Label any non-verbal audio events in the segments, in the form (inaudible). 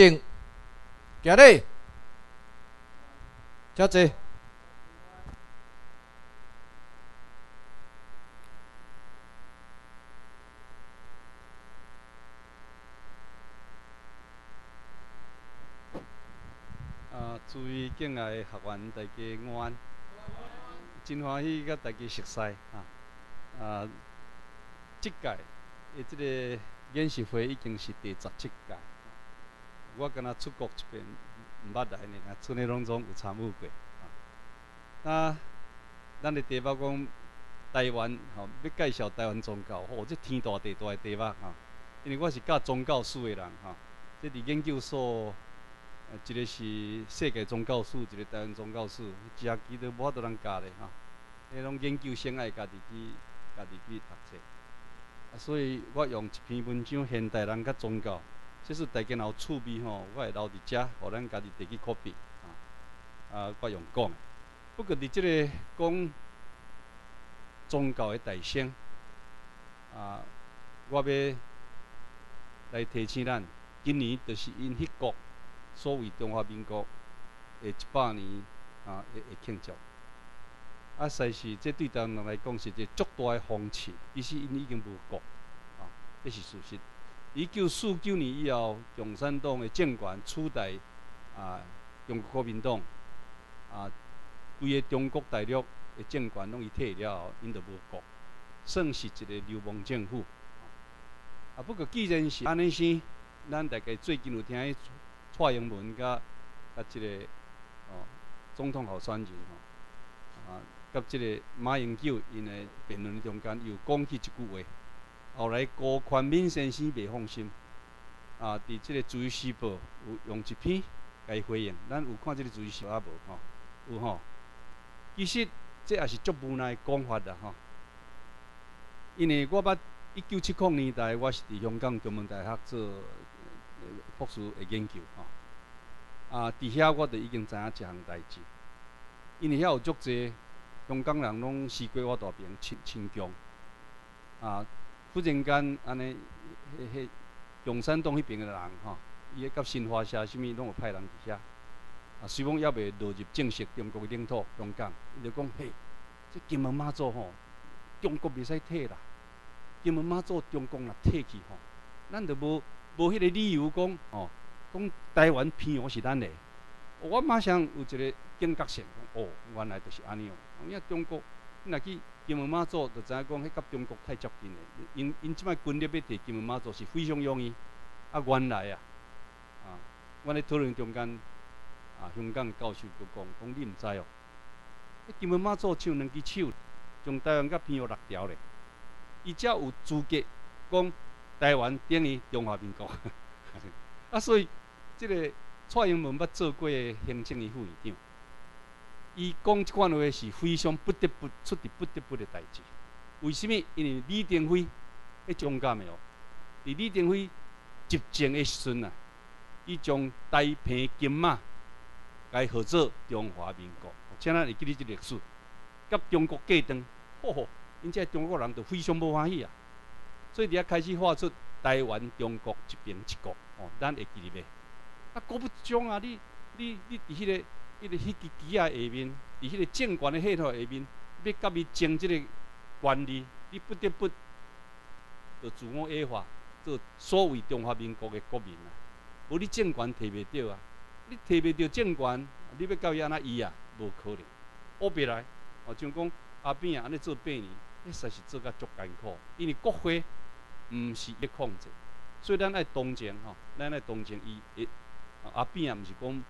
敬，行咧，遮济。啊，注意敬爱的学员，大家午安，真欢喜甲大家熟悉啊！啊，即届的即个演习会已经是第十七届，我敢若出国一遍，毋捌来呢，啊，村里拢总有参与过啊。啊，咱的题目讲台湾吼，要介绍台湾宗教，吼，这天大地大的题目吼，因为我是教宗教史的人吼，这伫研究所。一个是世界宗教史，一个台湾宗教史，其他其都无法度通教的吼。迄种研究生爱家己去，家己去读册。啊，所以我用一篇文章《现代人甲宗教》，即是大家若有趣味吼，我会留伫遮，互咱家己摕去 copy 啊。啊，我用讲。不过伫即个讲宗教的大圣啊，我要来提醒咱，今年就是因迄国。所谓中华民国的一百年啊，的的庆祝，啊，实是这对咱人来讲是一个足大的讽刺，其实因已经无国啊，这是事实。一九四九年以后，共产党的政权取代啊，中国国民党啊，规个中国大陆的政权拢伊退了后，因就无国，算是一个流氓政府。啊，不过既然是安尼先，咱大概最近有听。蔡英文甲甲即个哦总统候选人吼啊，甲即个马英九因的辩论中间又讲起一句话，后来郭宽敏先生袂放心啊，伫即个《自由时报》有用一篇来回应，咱有看即个《自由时报》无吼？有吼？其实这也是足无奈讲法的吼，因为我捌一九七零年代，我是伫香港中文大学做。博士的研究吼，啊，伫遐我就已经知影一项代志，因为遐有足济香港人拢死过我大边亲亲疆，啊，忽然间安尼，迄迄共产党迄边的人吼，伊迄甲新华社啥物拢有派人伫遐，啊，希望要袂落入正式中国的领土香港，伊就讲嘿，这金门马祖吼，中国袂使退啦，金门马祖中共若退去吼，咱就无。无迄个理由讲，哦，讲台湾偏我是咱的，我马上有一个警觉性，讲哦，原来就是安尼哦。因为中国，你若去金门马祖，就知影讲，迄甲中国太接近了。因因即摆军力要摕金门马祖是非常容易。啊，原来啊，啊，阮咧讨论中间，啊，香港教授就讲，讲你毋知哦，金门马祖唱两支手，从台湾甲偏互六条咧，伊才有资格讲。台湾等于中华民国，(laughs) 啊，所以这个蔡英文捌做过行政院副院长，伊讲即款话是非常不得不出的不得不的代志。为什么？因为李登辉迄中间的哦，伫李登辉执政的时阵啊，伊将台澎金马改合作中华民国，请咱会记得即历史，甲中国隔断，吼吼，因这中国人就非常无欢喜啊。所以伫遐开始画出台湾、中国一边一国，哦，咱会记咧。啊，国不将啊，你、你、你伫迄个、迄个、迄支旗啊下面，伫迄个政权的系统下面，要甲伊争即个权利，你不得不就自我矮化，做所谓中华民国的国民啊。无你政权摕袂着啊，你摕袂着政权，你要到伊安那伊啊，无可能。乌别来，哦，像讲阿扁啊，安尼做八年，迄实是做甲足艰苦，因为国会。毋是伊控制，所以咱爱同情吼，咱爱同情伊。伊阿扁也毋是讲，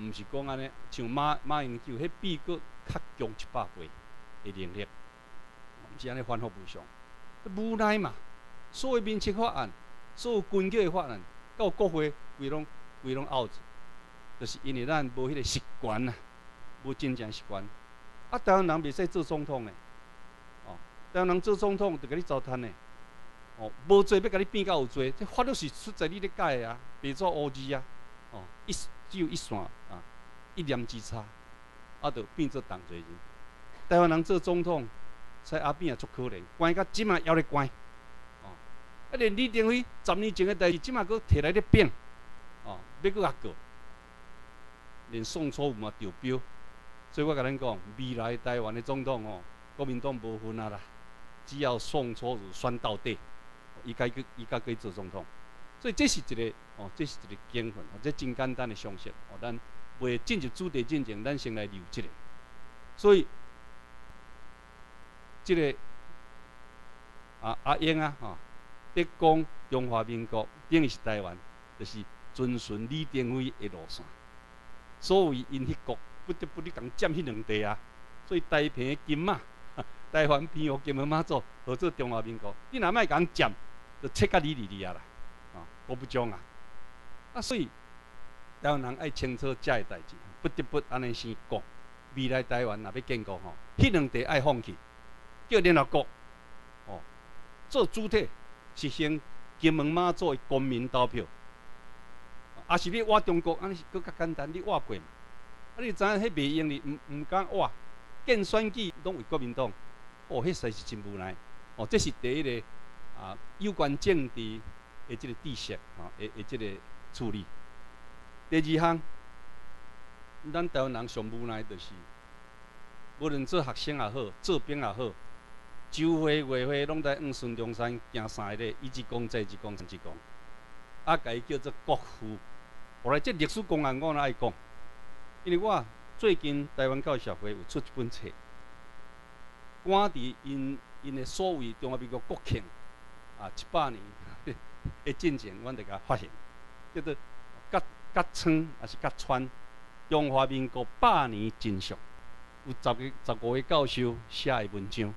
毋是讲安尼，像马马英九，迄比佫较强一百倍的能力，毋是安尼反复无常。无奈嘛，所有民情法案，所有军纪的法案，到国会规拢规拢 out，就是因为咱无迄个习惯啊，无真正习惯。啊，台湾人袂使做总统诶，哦，台湾人做总统就甲你糟蹋诶。哦，无做要甲你变到有做，这法律是出在你咧改啊，别做乌字啊。哦，一只有一线啊，一念之差，啊，就变做党罪人。台湾人做总统，在阿扁也足可怜，关到即马还咧关。哦，啊，连李登辉十年前的代志，即马佫摕来咧变。哦，要搁甲过，连宋楚瑜嘛着标，所以我甲恁讲，未来台湾的总统吼，国民党无分啊啦，只要宋楚瑜选到底，伊该去伊该去做总统。所以这是一个哦，这是一个经验，这真简单的常识。哦，咱未进入主题进前，咱先来留一个。所以，这个啊阿英啊，吼，得讲中华民国等于是台湾，就是遵循李登辉的路线。所以因迄国不得不你共占迄两地啊。所以台平金马、(laughs) 台湾平和金门马祖合作中华民国，你若莫共占，就切甲你离离啊啦。我不讲啊，啊，所以台湾人爱清楚这个代志，不得不安尼先讲。未来台湾若要建国吼，迄两地爱放弃，叫联合国哦做主体，实行金门马祖的公民投票。啊，是你挖中国，安尼是更较简单，你挖过嘛？啊，你知影迄袂用哩，毋毋敢挖，建选举拢为国民党，哦，迄实是真无奈。哦，这是第一个啊，有关政治。诶，即个知识，吼，诶诶，即个处理。第二项，咱台湾人上无奈就是，无论做学生也好，做兵也好，周会月会拢在往孙中山行三个，一直讲再一直讲三一讲，啊，甲伊叫做国父。后来即历史公案我来爱讲？因为我最近台湾教育协会有出一本册，关伫因因的所谓中华民国国庆啊，七八年。的进程，阮得甲发现，叫做甲甲川还是甲川，中华民国百年真相，有十个十五位教授写的文章，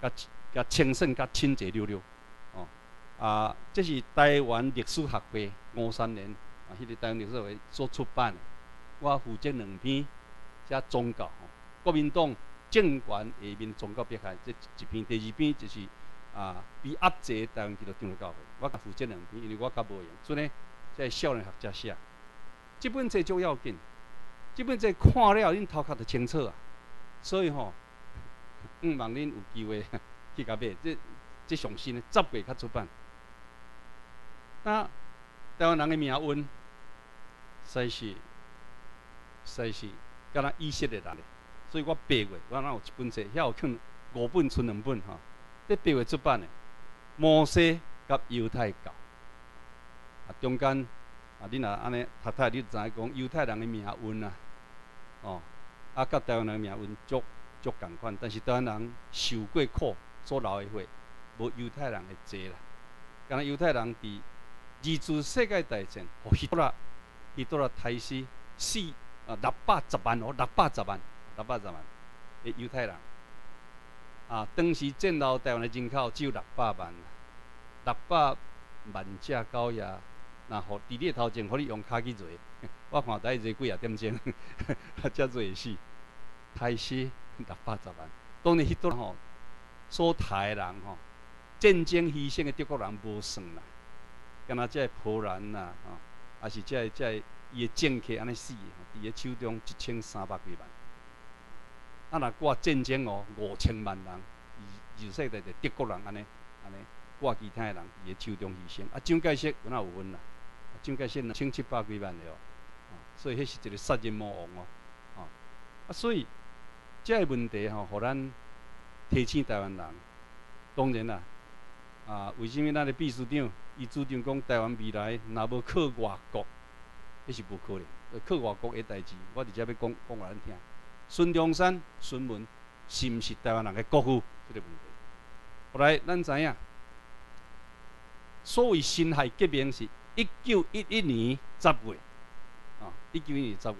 甲甲清省甲清洁溜溜，哦啊，这是台湾历史学会五三年啊，迄个台湾历史学会所出版的，我负责两篇，写宗教，国民党政权下面宗教迫害这一篇，第二篇就是。啊，比压制台湾基督教的教会，我负责两篇，因为我较无用。所以呢，在少年学者写，即本册就要紧，即本册看了恁头壳就清楚啊。所以吼，(laughs) 嗯，望恁有机会 (laughs) 去甲买，这这上新的十月较出版。那台湾人的命运，实是实是敢若意识的人咧所以我八月我若有一本册，遐有囥五本，剩两本吼。伫八月出版的《摩西甲犹太教》，啊，中间啊，你若安尼读读，你知讲犹太人的命运啊，哦，啊，甲台湾人命运足足共款，但是台湾人受过苦，所留的血，无犹太人的多啦。敢若犹太人伫二次世界大战，互希特勒希特勒杀死四啊六百十万哦，六百十万，六百十万的犹太人。啊，当时战后台湾的人口只有六百万，六百万只狗也，那互伫你头前，互你用骹去坐，(laughs) 我看台做几啊点钟，(laughs) 才坐会死，太死六百十万。当年迄多吼，所杀的人吼，战争牺牲的德国人无算啦，敢若即波兰啦，吼，还是即即伊的政客安尼死，伫个手中一千三百几万。啊！若挂战争哦，五千万人，二二世代的德国人安尼安尼挂其他的人伊个手中牺牲。啊，蒋介石有哪有分啦？蒋介石两千七百几万了哦，所以迄是一个杀人魔王哦，啊，所以即个问题吼，互咱提醒台湾人。当然啦，啊，为什么咱的秘书长伊主张讲台湾未来若无靠外国，迄是无可能。靠外国的代志，我直接要讲讲互咱听。孙中山、孙文是毋是台湾人的国父？即个问题。后来咱知影，所谓辛亥革命是一九一一年十月，啊，一九一一年十月，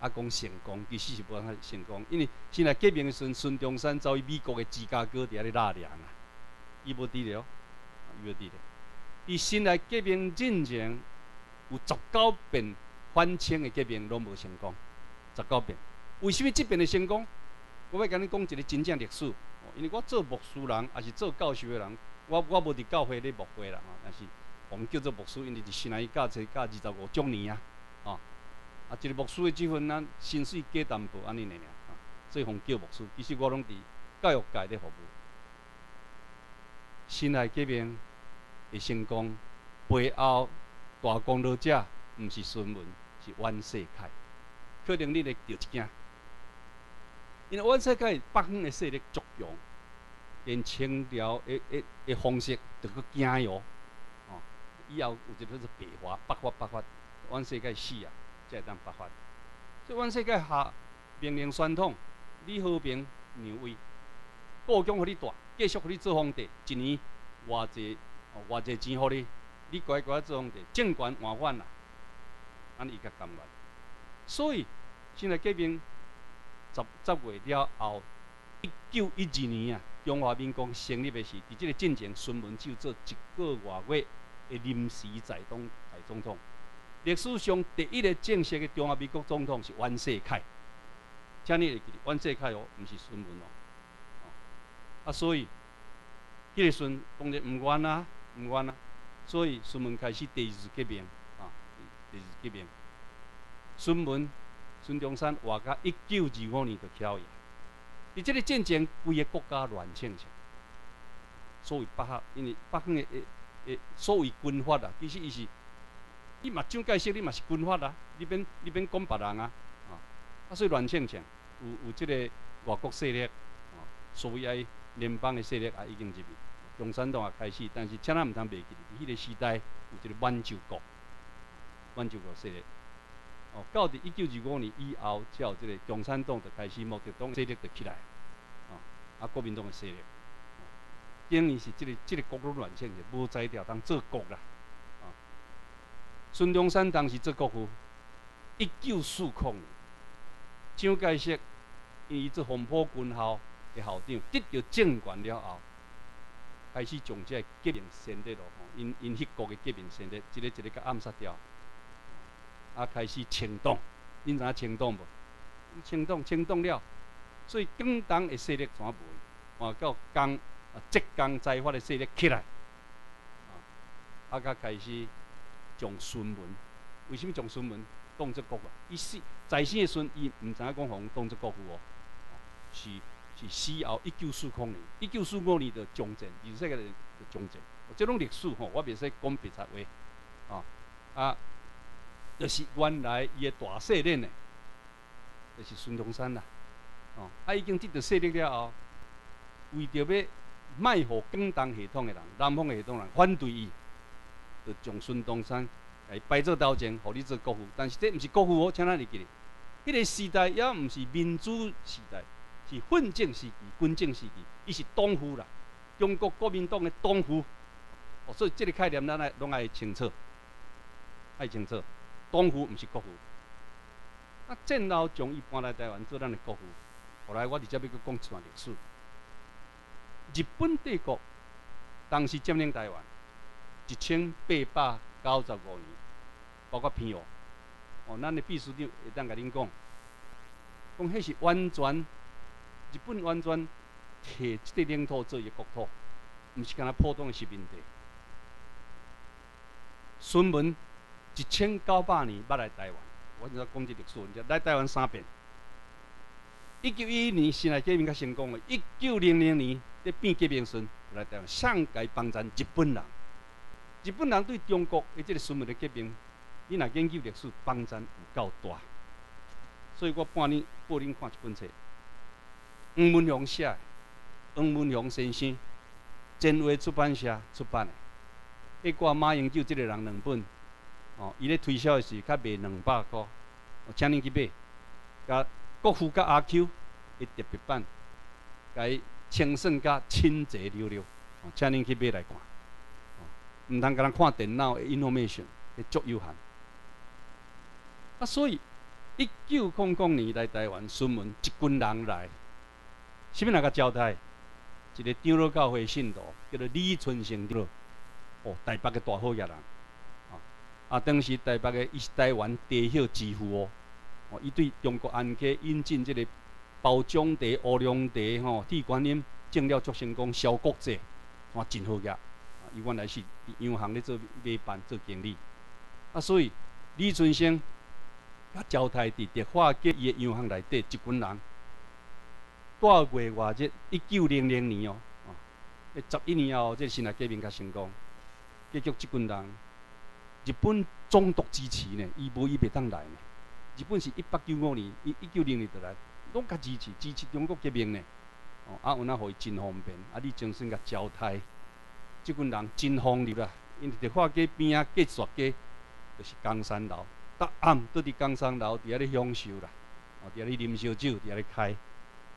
啊讲成功，其实是无通成功，因为辛亥革命的时阵，孙中山走去美国的芝加哥伫遐咧纳凉啊，伊无伫了，伊无伫了。伫辛亥革命进前，有十九遍反清的革命拢无成功，十九遍。为什么这边的成功？我要甲你讲一个真正历史。因为我做牧师人，也是做教授的人，我我无伫教会咧牧会啦，吼但是我们叫做牧师，因为是新来教册教二十五种年啊，吼，啊，一个牧师的积分咱薪水加淡薄安尼尔尔，所以互叫牧师。其实我拢伫教育界咧服务。新来革命的成功背后大功劳者毋是孙文，是袁世凯。可能你咧着一惊，因为袁世凯北方的势力足强，连清朝的的的方式着佫惊哟。哦，以后有一个是北伐，北伐北伐，阮世界死啊，才会当北伐。所以袁世界下命令宣统，李和平让位，故宫互你住，继续互你做皇帝，一年偌济偌济钱互你。你乖乖做皇帝，政权换换啦，安尼伊较甘愿。所以，现在革命十十月了后，一九一二年啊，中华民国成立的时，伫即个进程，孙文就做一个月月的临时在东大总统。历史上第一个正式的中华民国总统是袁世凯，请你会记，袁世凯哦，毋是孙文哦。啊，所以，迄个孙当然毋愿啊，毋愿啊。所以孙文开始第二次革命，啊，第二次革命。孙文、孙中山活到一九二五年就翘去。伫即个战争，规个国家乱清清。所谓北方，因为北方的诶诶所谓军阀啊，其实伊是，你嘛蒋介石，你嘛是军阀啊，你免你免讲别人啊，啊，啊所以乱清清，有有即个外国势力，啊，所谓爱联邦的势力啊已经入去。共产党也开始，但是千万毋通袂记，伫迄个时代有一个满洲国，满洲国势力。哦，到伫一九二五年以后，才有即个共产党就开始毛泽东势力就起来，啊国民党的势力，等于是即个即个国路乱象就无在调当做国啦，啊，孙中山当时做国父，一九四零年，蒋介石因伊做黄埔军校的校长，得到政权了后。开始从这革命先烈咯，因因迄国的革命先烈，一个一个甲暗杀掉，啊，开始清党，恁知影清党无？清党清党了，所以广东的势力全部，换到江啊，浙江财阀的势力起来，啊，啊，甲开始从孙文，为什么从孙文当作国父？伊死在生的孙，伊毋知影讲互当作国父哦，是。是死后一九四五年，一九四五年的终战，二世界的终战。这种历史吼，我袂使讲别杂话，啊啊，就是原来伊的大势力呢，就是孙中山啦，啊已经得到设立了后，为着要卖互广东系统的人、南方系统人反对伊，就将孙中山来摆做头前，互你做国父。但是这毋是国父哦，请咱记咧，迄个时代也毋是民主时代。是混政时期、军政时期，伊是党夫啦，中国国民党的党夫。哦，所以这个概念咱爱拢爱清楚，爱清楚。党夫毋是国父。啊，战后将伊搬来台湾做咱的国父。后来我直接要去讲一段历史。日本帝国当时占领台湾一千八百九十五年，包括平遥。哦，咱的秘书长会当甲恁讲，讲迄是完全。日本完全摕即个领土做伊国土，毋是干那普通的殖民地。孙文一千九百年捌来台湾，我只讲即历史，来台湾三遍。一九一一年先来革命较成功的，一九零零年咧变革命时来台湾，上界帮咱日本人。日本人对中国的即个孙文的革命，你若研究历史，帮咱有够大。所以我半年拨恁看一本册。黄文雄写，黄文雄先生，真话出版社出版的。迄挂马英九即个人两本，哦，伊咧推销的时，较卖两百块，请恁去买。甲国父甲阿 Q 的特别版，甲伊清算甲清洁溜溜，请恁去买来看。毋通甲人看电脑的 information，会足有限。啊，所以一九零零年来台湾，孙文一群人来。什物人甲交代？一个长老教会信徒叫做李春生长老，哦，台北嘅大好野人，啊，啊，当时台北嘅伊是台湾地 hiệu 之父哦，哦，伊对中国安溪引进即个包装茶、乌龙茶吼，地观音种了足成功，销国际，哇，真好业。啊，伊原来是洋行咧做买办做经理，啊，所以李春生甲交代伫德化街伊嘅央行内底一群人。大月外日，一九零零年哦，啊，十一年后，这新来革命较成功。结局，即群人，日本总督支持呢，伊无伊袂当来呢。日本是一八九五年，一一九零年就来，拢较支持支持中国革命呢。哦，啊，有哪互伊真方便，啊，你精神甲交代，即群人真风流啦。因伫化街边啊，隔雪街，就是江山楼，逐暗倒伫江山楼伫遐咧享受啦，哦，伫遐咧啉烧酒，伫遐咧开。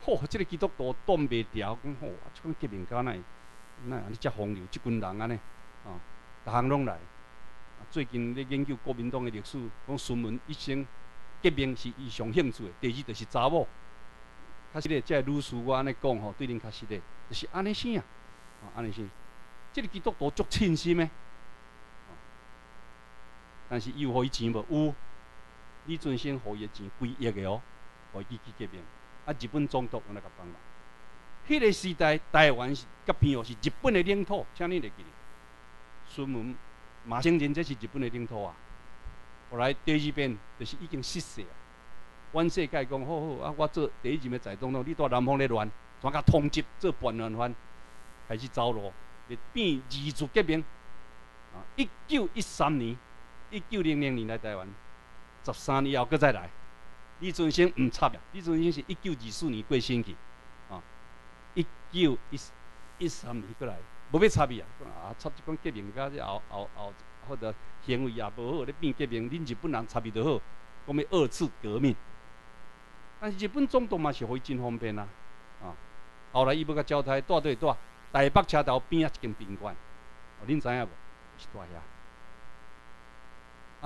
吼，即个基督徒挡袂牢，讲吼啊，即款革命家会哪会安尼遮风流，即群人安尼，哦，逐项拢来。最近咧研究国民党诶历史，讲孙文一生革命是伊上兴趣诶，第二就是查某。较实咧，即个女士我安尼讲吼，对恁较实咧，就是安尼生啊，哦，安尼生。即个基督徒足称心诶，但是伊有互伊钱无？有。李存兴互伊诶钱几亿诶哦，互伊去革命。啊！日本总督有来甲帮忙。迄个时代，台湾是甲边哦是日本的领土，请恁来记哩。孙文马承认这是日本的领土啊。后来第二遍就是已经失势啊。阮世界讲好好啊，我做第一任的在总统，你在南方咧乱，全甲通缉做叛乱犯，开始走路，就变二次革命。啊，一九一三年，一九零零年来台湾，十三年后搁再来。李存兴毋插呀，李存兴是一九二四年过身去，啊，一九一一三年过来，无要插伊啊，啊插即款革命家，即后后后或者行为也无好，咧变革命，恁日本人插伊就好，讲要二次革命。但是日本总统嘛是互伊真方便啊，啊，后来伊要甲交代住对住，台北车头边啊一间宾馆，哦，恁知影无？是住遐。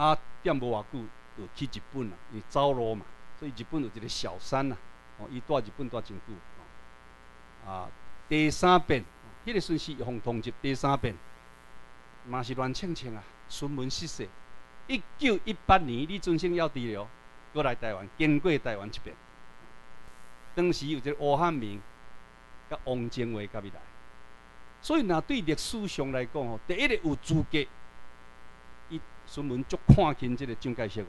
啊，踮无偌久就去日本啦，伊走路嘛。所以日本有一个小三呐，哦，伊住日本住真久，啊，第三遍，迄个顺序互通缉，第三遍嘛是乱清清啊，孙文失势。一九一八年，李存兴要治疗，过来台湾，经过台湾一遍。当时有一个吴汉明，甲王精卫甲伊来，所以若对历史上来讲吼，第一个有资格，伊孙文足看轻即个蒋介石哦，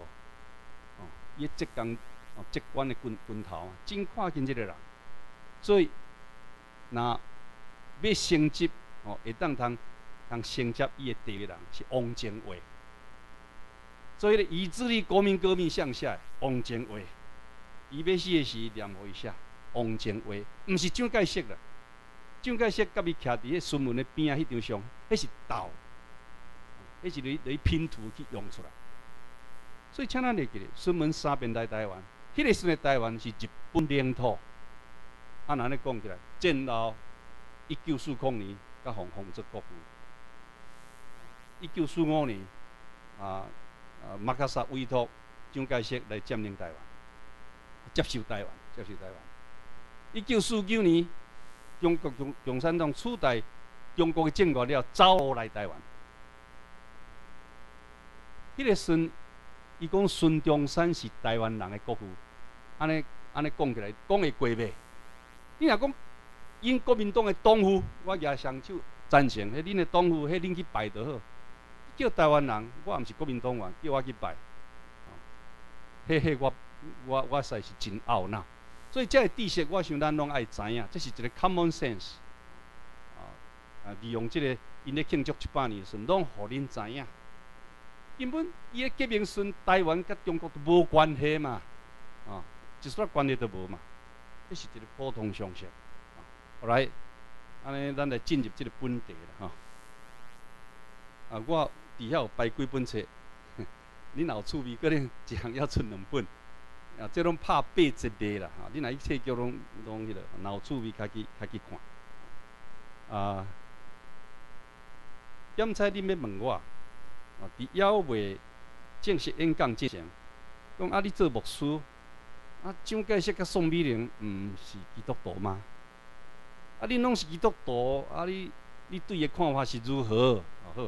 哦，伊浙江。哦，浙官的军军头啊，真看清即个人，所以那要升级哦，会当通通升级伊的第二人是王精卫。所以咧，以致力国民革命向下，王精卫，伊要死的时念互伊写王精卫，毋是蒋介石啦。蒋介石甲伊徛伫迄孙文的边啊，迄张相，迄是斗，迄是你你拼图去用出来。所以请咱会记咧，孙文三遍来台湾。迄个时阵，台湾是日本领土。按安尼讲起来，战后一九四五年，甲洪洪做国父。一九四五年，啊，马克萨委托蒋介石来占领台湾，接受台湾，接受台湾。一九四九年，中国共共产党取代中国的政权了，走来台湾。迄个孙，伊讲孙中山是台湾人的国父。安尼安尼讲起来，讲会过袂？你若讲因国民党的党父，我举双手赞成。迄恁的党父，迄恁去拜就好。叫台湾人，我毋是国民党员，叫我去拜。迄迄我我我实是真懊恼。所以这个知识，我想咱拢爱知影，这是一个 common sense。啊啊，利用这个因咧庆祝一百年时，拢互恁知影。根本伊的革命顺台湾甲中国都无关系嘛，啊。一丝关系都无嘛，这是一个普通常识。后来，安尼咱来进入这个本题了哈。啊，我底下有摆几本册，(laughs) 你脑趣味，可能一项要出两本。啊，这拢拍八折卖啦哈。你若一册叫拢拢迄个脑趣味，开去开去看。啊，点彩你要问我，啊，伫幺月正式演讲之前，讲啊，你做牧师。啊，蒋介石甲宋美龄毋是基督徒吗？啊，恁拢是基督徒，啊，你你对伊看法是如何？啊好，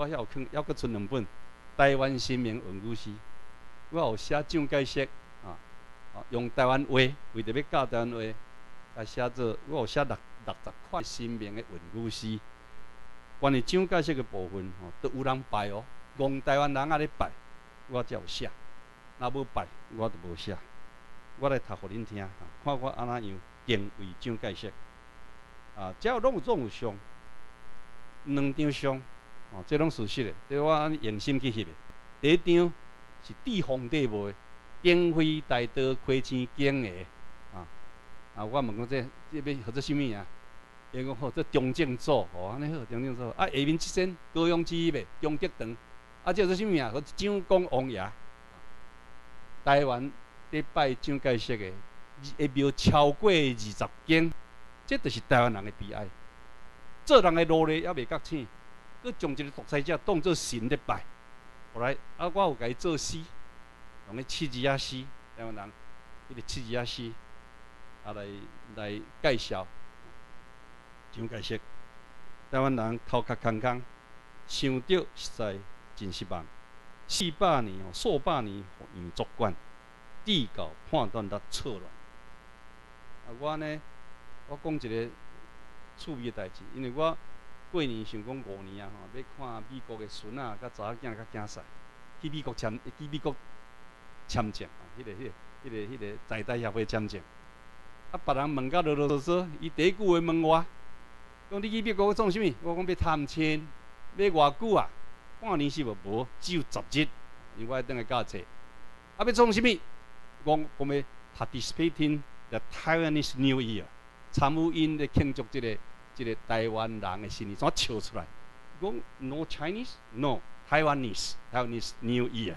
我遐有看，还阁出两本《台湾新民文故事》，我有写蒋介石啊，用台湾话，为着要教台湾话，啊，写做我有写六六十块新民的文故事，关于蒋介石的部分，吼，都有人拜哦，讲台湾人啊咧拜，我才有写，若无拜，我就无写。我来读互恁听，看我安怎样敬畏蒋介石。啊，只要拢有总有相，两张相，哦，这拢事实的，这我用心去翕的。第一张是帝皇帝卖，兵飞大刀开青经的，啊啊！我问讲这这要合作什物啊？伊讲好，这中正组，哦，安尼好，中正组。啊，下面即身高阳之义中德堂，啊，这做什物啊？和蒋公王爷，台湾咧拜蒋介石的，一庙超过二十间，这就是台湾人的悲哀。做人的努力也未觉醒，佮将一个独裁者当作神的拜。后来啊，我有甲伊做诗，用咧七字啊诗，台湾人迄个七字啊诗，啊来来介绍。怎解释，台湾人头壳空空，想到实在真失望。四百年哦，数百年杨作官，帝教判断得错乱。啊，我呢，我讲一个趣味的代志，因为我过年想讲五年啊，吼，要看美国的孙仔、甲查某囝、甲囝婿去美国签去美国签证啊，迄个、迄个、迄个、迄个在台协会签证。啊，别人问甲啰啰嗦嗦，伊第一句话问我。讲你去美国做啥物？我讲要探亲，要偌久啊？半年是无无，只有十日，因为我等下教册。啊，要做啥物？我讲要 participating the Taiwanese New Year，参与因咧庆祝即个一个台湾人的心里，怎笑出来？讲 No Chinese，No Taiwanese，Taiwanese New Year。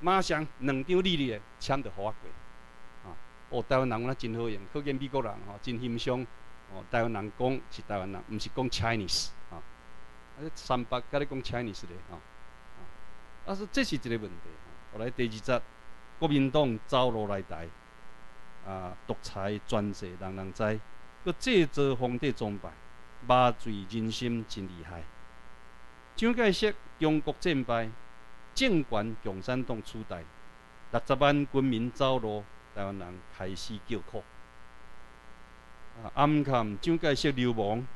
马上两张利率签着互我过。啊，哦，台湾人我真好用，可见美国人吼真欣赏。哦，台湾人讲是台湾人，毋是讲 Chinese 啊。啊，三八甲你讲 Chinese 咧，吼。啊，说这是一个问题。后来第二则，国民党走路来台，啊，独裁专制，人人知。佮制造皇帝崇拜，麻醉人心真厉害。蒋介石中国战败，政权共产党取代，六十万军民走路，台湾人开始叫苦。啊，暗看蒋介石流亡，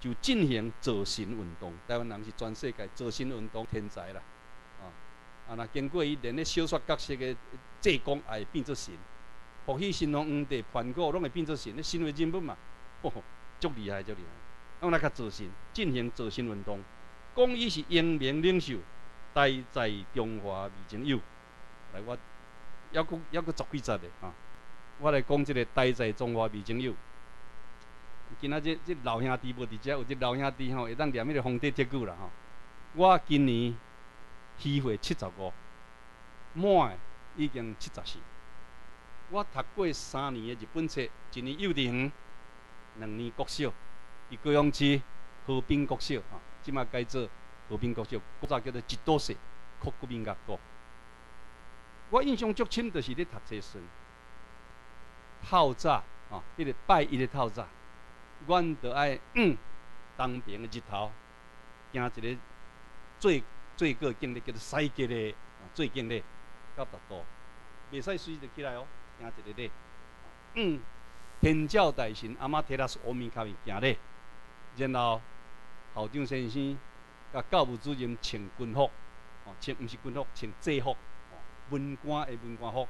就进行造神运动。台湾人是全世界造神运动天才啦！啊，啊，那经过伊连咧小说角色的济公也会变做神，福喜神龙皇帝梵谷拢会变做神，咧神为人物嘛，吼吼，足厉害，足厉害。用，来甲自信，进行自信运动，讲伊是英明领袖，待在中华未曾有。来，我还佫还佫十几集的啊。我来讲即个待在中华未曾有。今仔即即老兄弟无伫遮，有即老兄弟吼会当念迄个皇帝铁骨啦吼。我今年虚岁七十五，满已经七十四。我读过三年的日本册，一年幼稚园，两年国小，伫高雄市和平国小吼，即马改做和平国小，古早叫做一多社国国民学校。我印象足深，就是咧读册时。透早哦，迄个拜一的透早，阮着爱 (coughs) 东边的日头，行一个最最过境的叫做西极的最近的到十度，袂使随着起来哦，行一个咧，嗯，天照大神阿妈提拉斯阿弥卡咪行咧，然后校长先生甲教务主任穿军服，哦，穿毋是军服，穿制服，哦文官的文官服，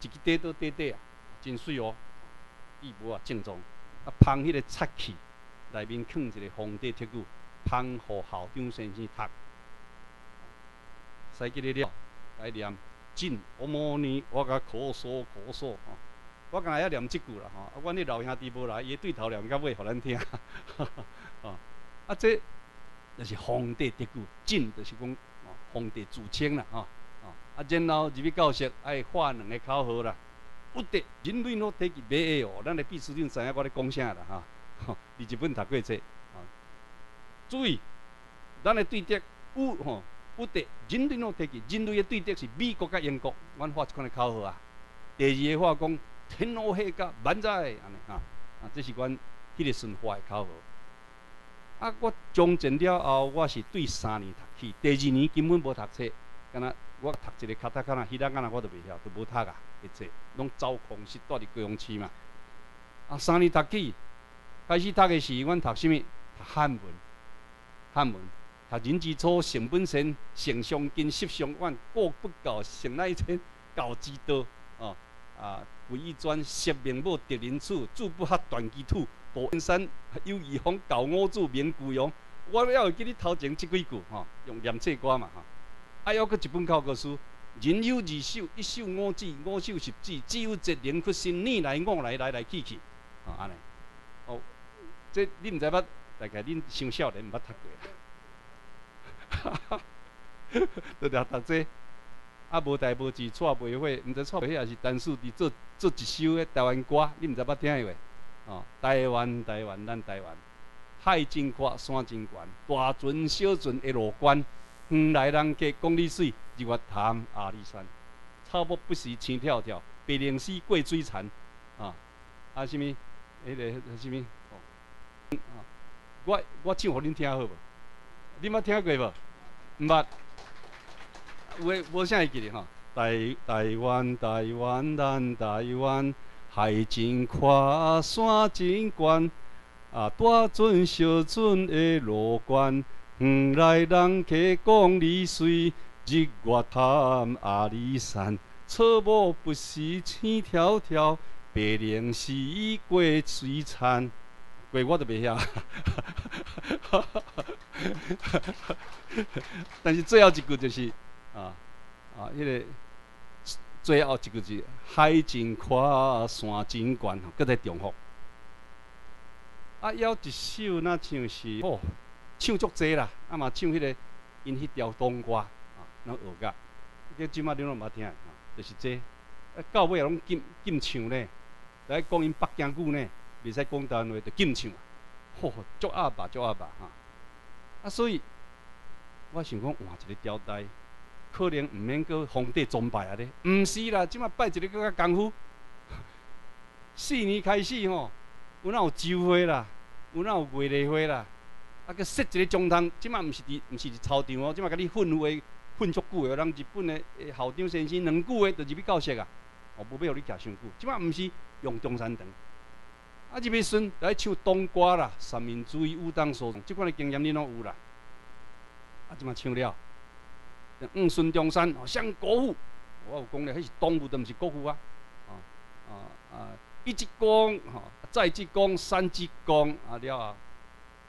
一个短短短短啊。真水哦，义务啊正宗，啊捧迄个漆器，内面放一个皇帝铁骨，捧互校长先生读，使记了了来念。进我模拟我甲口说口说吼，我刚才要念即句啦吼，啊阮迄老兄弟无来，伊对头念到尾互咱听，(laughs) 啊啊这就是皇帝的句，进就是讲皇帝自称啦吼，啊啊然后入去教室爱画两个口号啦。不得，人类拢提起买个哦，咱的秘书长知影我咧讲啥啦哈。伫日本读过册，啊，注意，咱的对敌有吼，不得，人类拢提起，人类的对敌是美国甲英国，阮发一款的口号啊。第二个话讲，天乌黑甲万载，安尼啊，啊，这是阮迄个顺画的口号。啊，我中正了后，我是对三年读起，第二年根本无读册，敢若我读一个卡塔卡纳，其他敢若我都袂晓，都无读啊。一切拢遭空是住伫高雄市嘛？啊，三年读起，开始读的是阮读啥物？读汉文，汉文，读人之初，性本善，性相近，习相远，过不教，性乃迁，教之道。哦，啊，为伊专，识明母，得人处，志不合，断其土。保山有义方，教我主，名孤阳。我还会记你头前即几句吼，用念册歌嘛吼。啊，还佫一本教科书，人有二手，一手五指，五手十指，只有一灵屈身，逆来我来，来来去去，吼安尼。哦，这你毋知捌，大概恁伤少年毋捌读过啦。哈哈，都了读这，啊无代无志，错袂会，毋知错袂也是单数伫做做一首诶台湾歌，你毋知捌听过？哦，台湾台湾咱台湾，海真阔，山真悬，大船小船一路关，远来人客讲你水，日月潭阿里山，草木不时青跳跳，白龙溪过水田，啊啊什物？迄个什物？哦，我我唱互恁听好无？你捌听过无？毋捌。我我，啥会记哩吼。台台湾台湾咱台湾，海真宽，山真悬，啊大船小船会落关，远来人客讲你水，日月潭阿里山，草木不时青迢迢。白龙溪过水田，过我都袂晓。(laughs) 但是最后一句就是啊啊，迄个最后一句是海真宽，山真悬，搁再重复。啊，还一首那唱是哦，唱足济啦，啊嘛唱迄个因迄条冬瓜啊，那学甲，这即马你拢毋捌听啊，就是这，啊到尾拢禁禁唱咧。来讲因北京句呢，袂使讲单话，就禁唱啊！吼，足阿爸，足阿爸哈！啊，所以我想讲换一个朝代，可能毋免搁皇帝崇拜啊咧。毋是啦，即马拜一个更加功夫。四年开始吼，有哪有酒会啦，有哪有月例会啦，啊，搁设一个中堂，即马毋是伫，毋是伫操场哦，即马甲你训话训足久的，人日本的校长先生两句话就入去教室啊，哦，无要互你徛伤久，即马毋是。用中山堂，啊！入去时来唱冬瓜啦，三民主义武当所，即款的经验你拢有啦。啊！即嘛唱了，五孙中山哦，像国父，我有讲咧，迄是动物，都毋是国父啊。啊啊啊！一鞠躬，吼，再鞠躬，三鞠躬，啊了啊，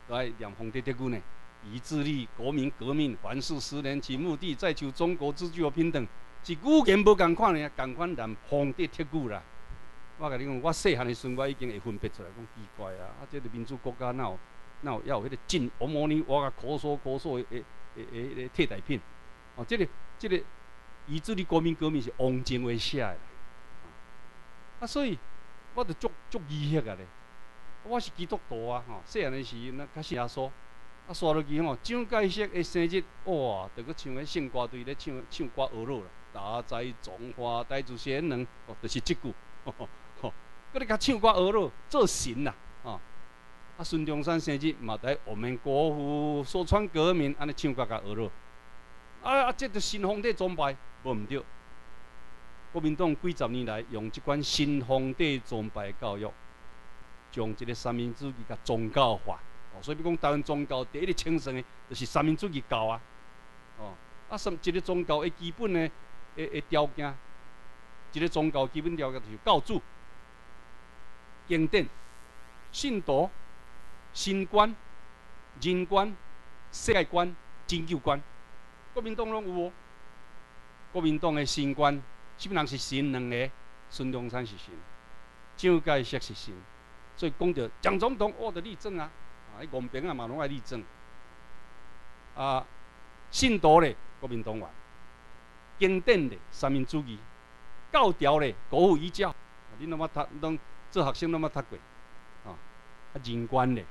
来念皇帝的句呢。以自立国民革命，凡事十年其目的，在求中国之自由平等。是语言无共款呢，共款念皇帝铁句啦。我甲你讲，我细汉的时阵，我已经会分辨出来，讲奇怪啊！啊，这个民主国家哪有哪有要有迄个进我模拟我甲口说口说的诶诶诶替代品？哦，这个这个以至于国民革命是王精为写的，啊，所以我著足足意迄个咧。我是基督徒啊，吼！细汉的时那较耶稣，啊，刷落去吼，蒋介石的生日，哇，著搁唱个圣歌队咧唱唱歌俄罗啦，大在中华大祖先人，哦，就是即句。搁咧甲唱歌学咯，做神呐，哦！啊，孙中山先生日嘛，在我们国父所创革命，安尼唱歌甲学咯。啊啊，这着新皇帝崇拜，无毋对。国民党几十年来用即款新皇帝崇拜教育，将即个三民主义甲宗教化。哦，所以讲台湾宗教第一个称圣的，就是三民主义教啊。哦，啊，什一个宗教的基本的诶诶条件，一个宗教基本条件就是教主。经典、信徒、新观、人观、世界观、拯救观，国民党拢有哦。国民党的新观，基本上是神两个，孙中山是神，蒋介石是神，所以讲着蒋总统，我得立正啊，啊，迄公平啊嘛拢爱立正。啊，信徒咧，国民党员；经典咧，三民主义；教条咧，国父遗教。恁拢捌读，拢。做学生拢捌读过，哦，啊，人权咧，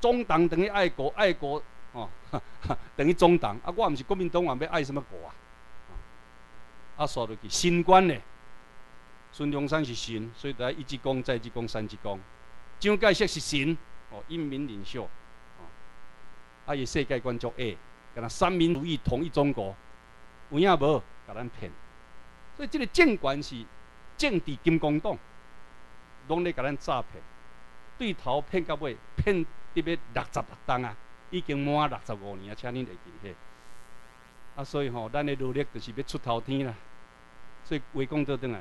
中党等于爱国，爱国，哦，(laughs) 等于中党，啊，我毋是国民党员，要爱什么国啊？啊，说落去，新官的，孙中山是神，所以得一鞠躬，再鞠躬，三鞠躬。蒋介石是神，哦，英明领袖，哦，啊，伊世界观足矮，跟他三民主义统一中国，有影无？甲咱骗，所以这个政权是政治金刚党。拢咧甲咱诈骗，对头骗到尾，骗入要六十六档啊！已经满六十五年啊，请恁会记起。啊，所以吼，咱的努力就是要出头天啦。所以话讲倒转来，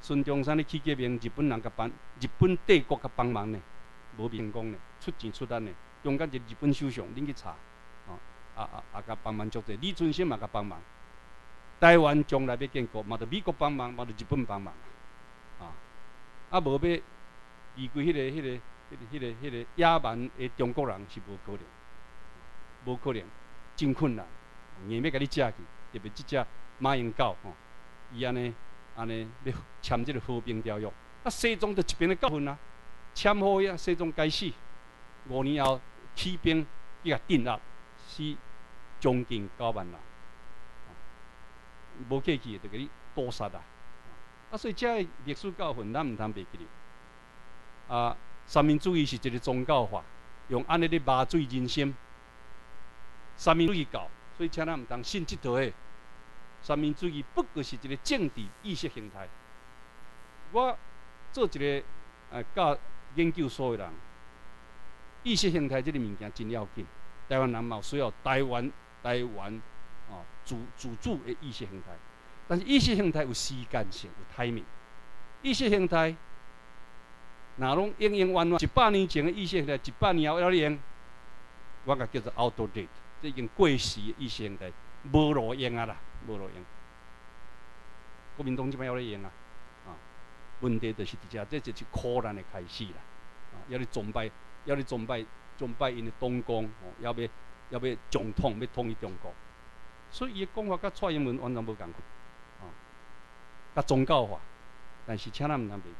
孙中山咧去革命，日本人甲帮，日本帝国甲帮忙呢，无成功呢，出钱出力呢。中间一个日本首相，恁去查，哦，啊啊啊，甲帮忙足者，李春生嘛甲帮忙。台湾将来要建国，嘛着美国帮忙，嘛着日本帮忙，啊无要离开迄个、迄个、迄个、迄个、迄个野蛮的中国人是无可能，无可能，真困难，硬要甲你食去，特别即只马英九吼，伊安尼安尼要签即个和平条约，啊，西藏就一边的教训啊，签好呀，西藏该死，五年后起兵伊甲镇压，死将近九万人。无客气，就给你多杀啊！啊，所以这历史教训，咱毋通袂记哩。啊，三民主义是一个宗教化，用安尼咧麻醉人心。三民主义教，所以请咱毋通信即套诶。三民主义不过是一个政治意识形态。我做一个呃教研究所诶人，意识形态即个物件真要紧。台湾人嘛需要台湾，台湾。哦，自自主的意识形态，但是意识形态有时间性，有 timing。意识形态，哪拢应用完完一百年前的意识形态，一百年后要用，我甲叫做 outdated，这已经过时的意识形态，无路用啊啦，无路用。国民党即摆要咧用啊，啊，问题就是伫遮，这就是苦难的开始啦。啊，要你崇拜，要你崇拜，崇拜因的东宫，哦，要要要要总统，要统一中国。所以伊的讲法甲蔡英文完全无共，甲宗教化，但是请咱毋通袂记，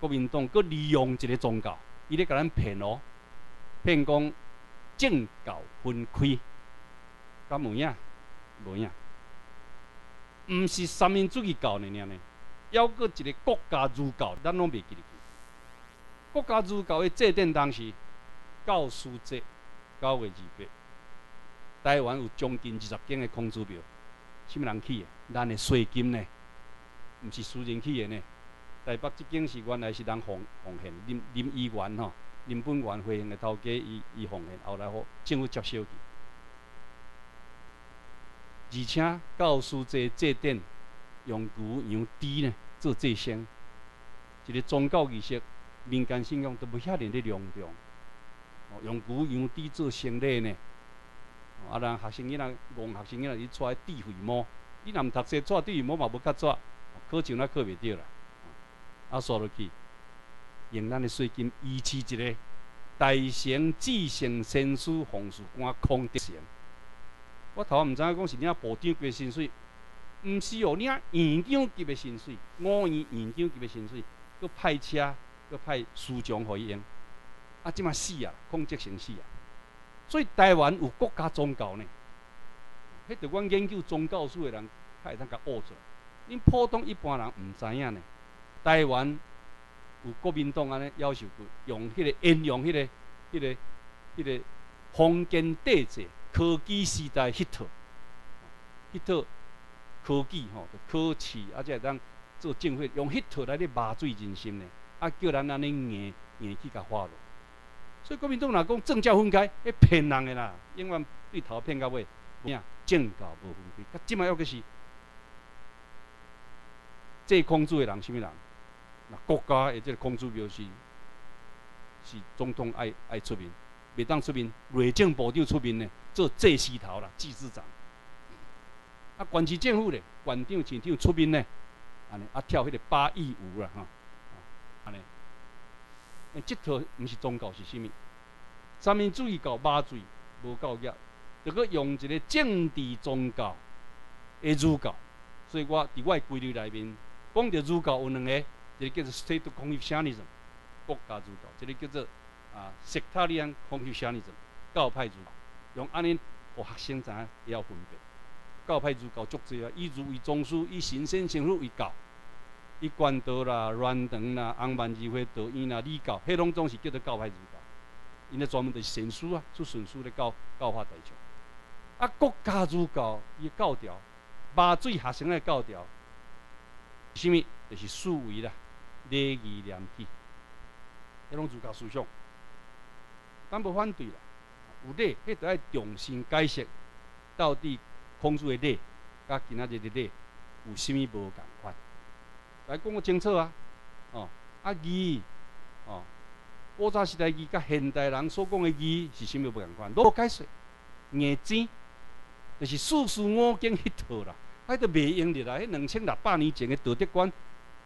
国民党佮利用一个宗教，伊咧甲咱骗哦，骗讲政教分开，敢有影？无影，毋是三民主义教呢尔呢，还阁一个国家儒教，咱拢袂记哩。国家儒教的制定当时，教师节九月二八。台湾有将近二十间的空子庙，甚么人去的？咱的税金呢？毋是私人去的呢。台北即间是原来是人奉奉献，林林议员吼，林本源会员的头家伊伊奉献，后来互政府接收去。而且教师节祭典用牛羊猪呢做祭牲，一个宗教仪式，民间信仰都无遐尼咧隆重。哦，用牛羊猪做生礼呢？啊，人学生囡仔，戆学生囡仔，伊出来地肥毛，你若毋读书，带地肥毛嘛无较早，考上那考袂着啦。啊，刷落去，用咱的税金维持一个大成至圣先师奉事官康德成。我头毋知影讲是领部长级的薪水，毋是哦，领院长级的薪水，五院院长级的薪水，佮派车，佮派书长互伊用。啊，即嘛死啊，康德成死啊。所以台湾有国家宗教呢，迄着阮研究宗教史的人，较会当甲学出来。恁普通一般人毋知影呢。台湾有国民党安尼要求过，用迄个应用迄个、迄个、迄个封建帝制科技时代迄套，迄套科技吼，科技啊，才会当做政府用迄套来咧麻醉人心呢，啊，叫人安尼硬硬去甲发落。所以国民党若讲政教分开，迄骗人的啦，永远对头骗到尾。影政教无分开，甲即摆要个是这控制的人，什么人？那国家的这控制表示是总统爱爱出面，袂当出面，内政部长出面呢，做这司头啦，纪司长。啊，县市政府咧，县长、市长出面呢，安尼啊跳迄个八亿五啦，哈，安尼。诶即套毋是宗教是啥物？三民主义搞麻醉无够业，着搁用一个政治宗教的儒教。所以我伫我规律内面讲着儒教有两个，一个叫做 State Confucianism 国家儒教，一个叫做啊 Sectarian Confucianism 教派儒教。用安尼，互学生知影也要分别。教派儒教足济啊，以儒为宗师，以神仙成佛为教。以关道啦、软堂啦、红万字会道院啦、礼教，迄拢总是叫做教派儒教。因咧专门就是神书啊，出神书咧教教化大众。啊，国家儒教伊教条，麻醉学生诶教条，啥物？就是思维啦、礼仪廉耻，迄种儒教思想，咱无反对啦。有礼，迄着爱重新解释，到底孔子诶礼，甲今仔日诶礼有啥物无共款？来讲个清楚啊！哦，啊义，哦，古早时代义甲现代人所讲的义是啥物无共款？都解说，硬字就是四书五经迄套啦，迄都袂用得啦。迄两千六百年前的道德观，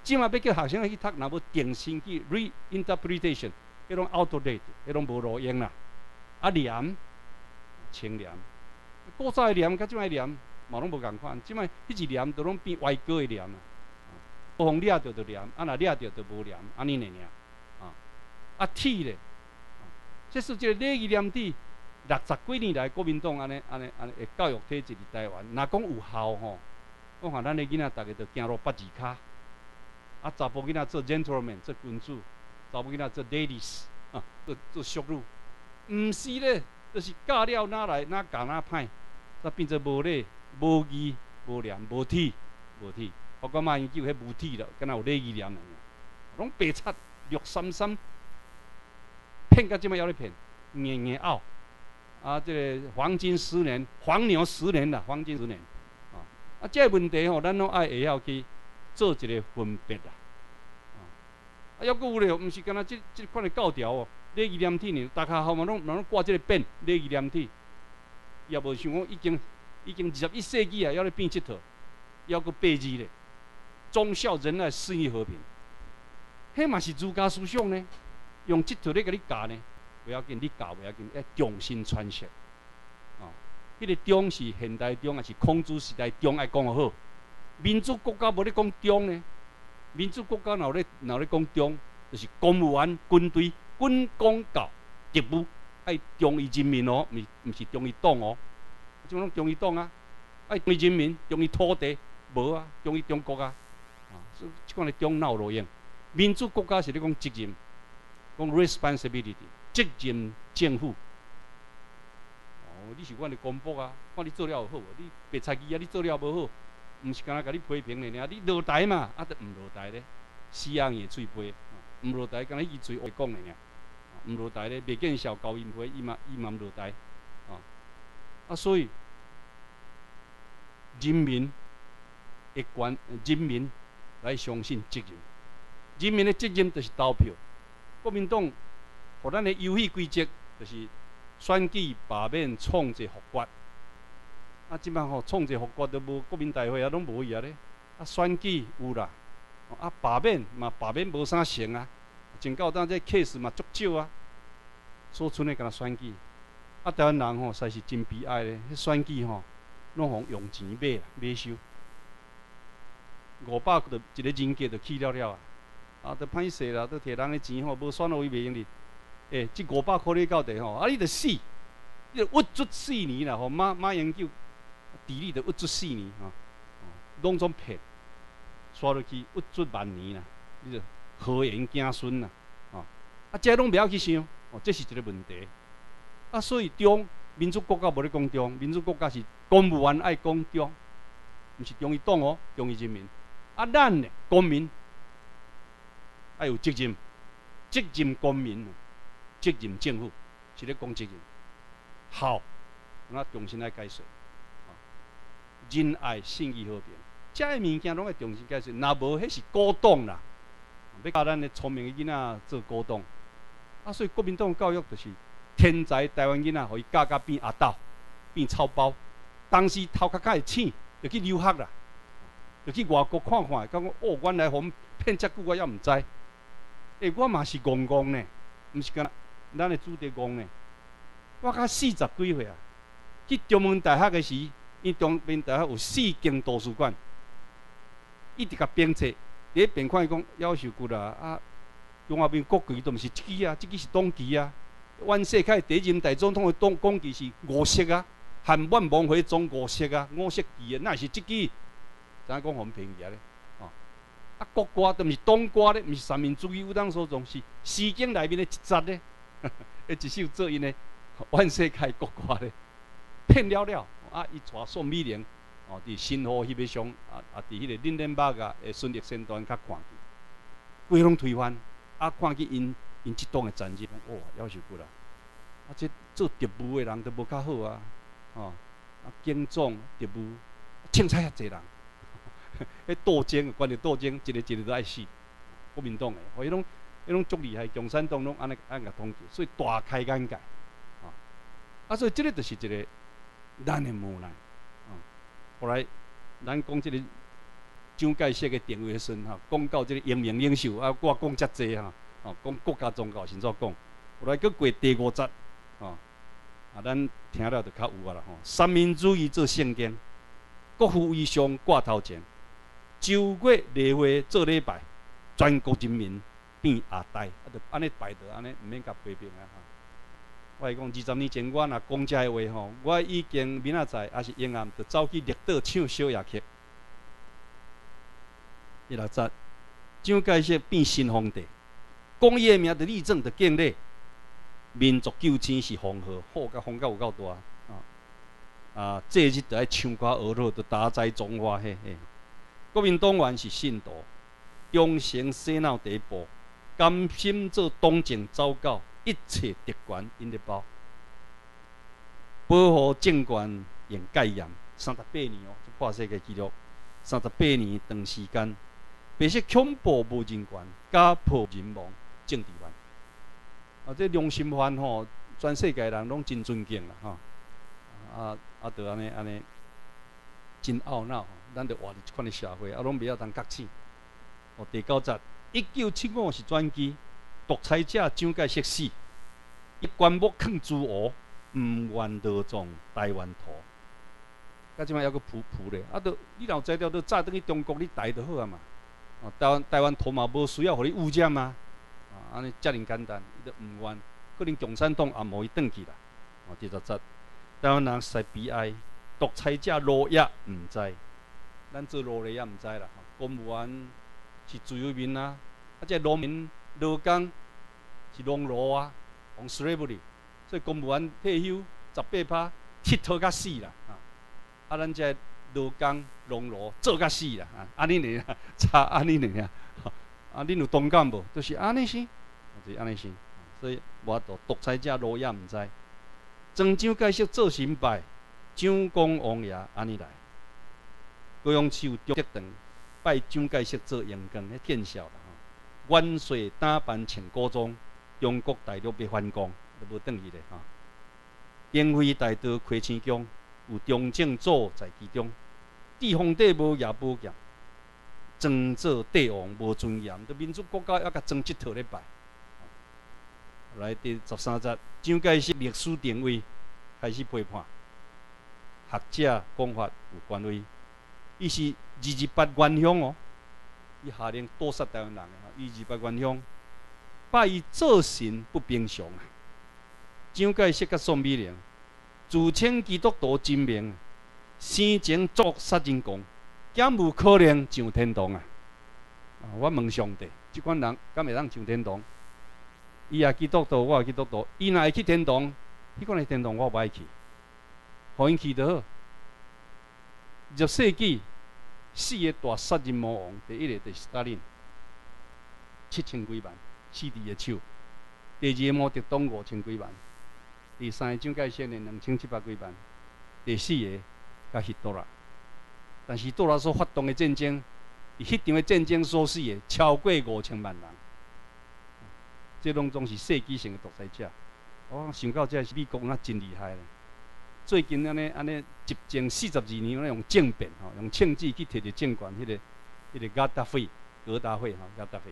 即马要叫学生去读，若要定性去 reinterpretation，迄种 out-of-date，迄种无路用啦。啊，念清念，古早的念甲即摆念嘛拢无共款，即摆迄字念都拢变歪歌的念啦。无风掠着就念，啊若掠着就无念，安尼尔尔。啊，铁咧，这是即个礼仪廉耻，六十几年来国民党安尼安尼安尼的教育体制伫台湾，若讲有效吼，我看咱的囡仔逐个都行路八字骹，啊，查甫囡仔做 gentleman 做君主，查甫囡仔做 ladies 啊，做做淑女，毋是咧，就是教了哪来哪教哪歹，煞变做无礼、无义、无廉、无体、无体，包括马英九迄无体了，敢若有礼仪廉尔，拢白贼绿三三。骗到即摆还咧骗，硬硬拗，啊！即个黄金十年，黄牛十年啦，黄金十年，啊！啊！即个问题吼，咱拢爱会晓去做一个分别啦，啊！啊！抑佫有咧，毋是干那即即款的教条哦，礼仪廉耻呢，大家好嘛拢拢挂即个匾，礼仪廉耻，也无想讲已经已经二十一世纪啊，还咧变即套，抑佫八字咧，忠孝仁爱四义和平，迄嘛是儒家思想呢。用即套咧甲你教呢，不要紧，你教不要紧，要重新传承。哦，迄个中是现代中，还是孔子时代中？爱讲好，民主国家无咧讲中呢？民主国家哪咧哪咧讲中？就是公务员、军队、军公教、职务，爱忠于人民哦，毋毋是忠于党哦。即种忠于党啊，爱忠于人民、忠于土地，无啊，忠于中国啊。啊，即款咧中闹路用。民主国家是咧讲责任。讲 responsibility，责任政府。哦，你是阮的公仆啊，看你做了好无，你白菜鸡啊，你做了无好，毋是干那甲你批评的尔，你落台嘛，啊，得毋落台咧，死硬硬嘴皮，毋落台，干那伊嘴话讲的尔，毋落台咧，袂见效高音批，伊嘛伊嘛毋落台，啊，啊，所以人民一关，人民来相信责任，人民的责任就是投票。国民党，互咱的游戏规则就是选举罢免创制复决。啊，即摆吼创制复决都无国民大会啊，拢无伊啊咧。啊，选举有啦，啊罢免嘛罢免无啥成啊。真够当这 case 嘛足少啊，所剩的敢若选举。啊，台湾人吼实是真悲哀咧，迄选举吼拢互用钱买啦，买收。五百个一个人格就去了了啊。啊，都歹势啦，都摕人的钱吼，无选落去袂用哩。诶，即五百箍你到底吼，啊，你着死，你着屈足四年啦吼。马马英九，地理着屈足四年吼，拢总骗，刷落去屈足万年啦，你着何言子孙啦，吼。啊，这拢不要去想，哦，这是一个问题。啊，所以中民主国家无咧讲中，民主国家是公务员爱讲中，毋是中于党哦，中于人民。啊，咱呢，公民。爱有责任，责任公民，责任政府，是咧讲责任。好，那重新来解释。仁爱、信义、和平，遮个物件拢要重新解释。若无，迄是鼓动啦。要教咱的聪明的囡仔做鼓动。啊，所以国民党教育就是天才台湾囡仔，互伊教教变阿斗，变草包。当时头壳会醒，就去留学啦，就去外国看看，讲哦，原来互骗遮久，我也毋知。诶，我嘛是戆戆呢，毋是干咱的主题戆呢。我甲四十几岁啊，去中文大学的时，因中文大学有四间图书馆，一直甲编册。第一边看伊讲，夭寿骨啦，啊，中华民国旗都毋是即支啊，即支是党旗啊。阮世界第一任大总统的党国旗是五色啊，汉万王回中五色啊，五色旗啊，那是即支，怎讲互便宜啊咧？啊，国歌都毋是党歌咧，毋是三民主义有当所种，是诗经内面的一节咧，(laughs) 一首作因的万世界国歌咧，骗了了。啊，伊带宋美龄哦，伫新河翕翕相，啊啊，伫迄个林林北个诶孙立先端较看去，规拢推翻，啊，看去因因即党的战绩，哇，夭寿骨啦！啊，即做特务的人都无较好啊，哦，啊，警总特务，凊彩遐济人。(laughs) 迄斗争，关于斗争，一日一日都爱死。国民党诶，互伊拢，迄拢足厉害，共产党拢安尼安甲统计，所以大开眼界，啊，啊，所以即个就是一个咱的无奈，啊，后来咱讲即个蒋介石的定位孙哈，讲到即个英明领袖啊，我讲遮济哈，哦，讲国家宗教先怎讲，后来佫过第五节，哦，啊，咱听了就较有啊啦吼，三民主义做圣经，国父遗像挂头前，周月例会做礼拜，全国人民。变阿呆，啊，着安尼摆着，安尼毋免甲批评啊！哈，我讲二十年前我若讲遮个话吼，我已经明仔载还是阴暗，着走去绿岛唱小夜曲。一六十，蒋介石变新皇帝，讲伊个名着立正着建立，民族救星是黄河，好甲风甲有够大啊！啊，这日着爱唱歌学乐，着大哉中华嘿嘿。国民党员是信徒，忠诚洗脑第一步。甘心做东正走狗，一切特权因的包，保护政权用戒严，三十八年哦，破世界纪录，三十八年长时间，白色恐怖无人权，家破人亡，政治犯。啊，这良心犯吼，全世界人拢真尊敬啦，哈。啊啊，得安尼安尼，真懊恼，咱得活伫即款的社会，啊，拢不要当觉醒。哦，第九集。一九七五是转机，独裁者蒋介石死，一棺木坑诸侯，毋愿落葬台湾土。甲即摆还阁铺铺咧，啊，都你若知了，都早倒去中国你台就好啊嘛。哦，台湾台湾土嘛无需要互你污染啊。啊，安尼遮尔简单，伊都毋愿，可能共产党也无伊转去啦。哦，第十节，台湾人实悲哀，独裁者落叶毋知，咱做落叶也毋知啦。公务员。是自由民啊，啊，即农民劳工是农奴啊，往 slavery，所以公务员退休十八趴，佚佗甲死啦啊！啊，咱即劳工农奴做甲死啦啊！安尼尔啊，(laughs) 差安尼尔啊，啊，恁有同感无？就是安尼先，就是安尼先，所以无度独裁者路也毋知，漳州介石做新败，蒋公王爷安尼来，高阳市有中德堂。拜蒋介石做阳光，迄见效啦吼。元帅打扮穿古装，中国大陆要反攻，都无等伊咧吼。英飞大道开青江，有中正座在其中。帝皇帝无也无强，装做帝王无尊严。都民主国家要甲装即套咧拜。来第十三节，蒋介石历史定位开始批判，学者讲法有权威。伊是二二八元凶哦，伊下令屠杀台湾人哦，二二八元凶，拜伊做神不平常啊！蒋介石甲宋美龄自称基督徒真名，生前作杀人狂，敢无可能上天堂啊？我问上帝，即款人敢会当上天堂？伊也基督徒，我也基督徒，伊若会去天堂，迄款的天堂我无爱去，互因去就好。入世纪四个大杀人魔王，第一个就是斯大林，七千几万死伫个手；第二个毛泽东五千几万；第三个蒋介石呢两千七百几万；第四个甲希特勒。但是多拉所发动的战争，伊迄场的战争所死的超过五千万人，这拢总是世纪性的独裁者。我想到这是美国那真厉害。最近安尼安尼执政四十二年，用政变吼，用枪支去摕着政权，迄个迄个加达费、戈达费吼，加达费。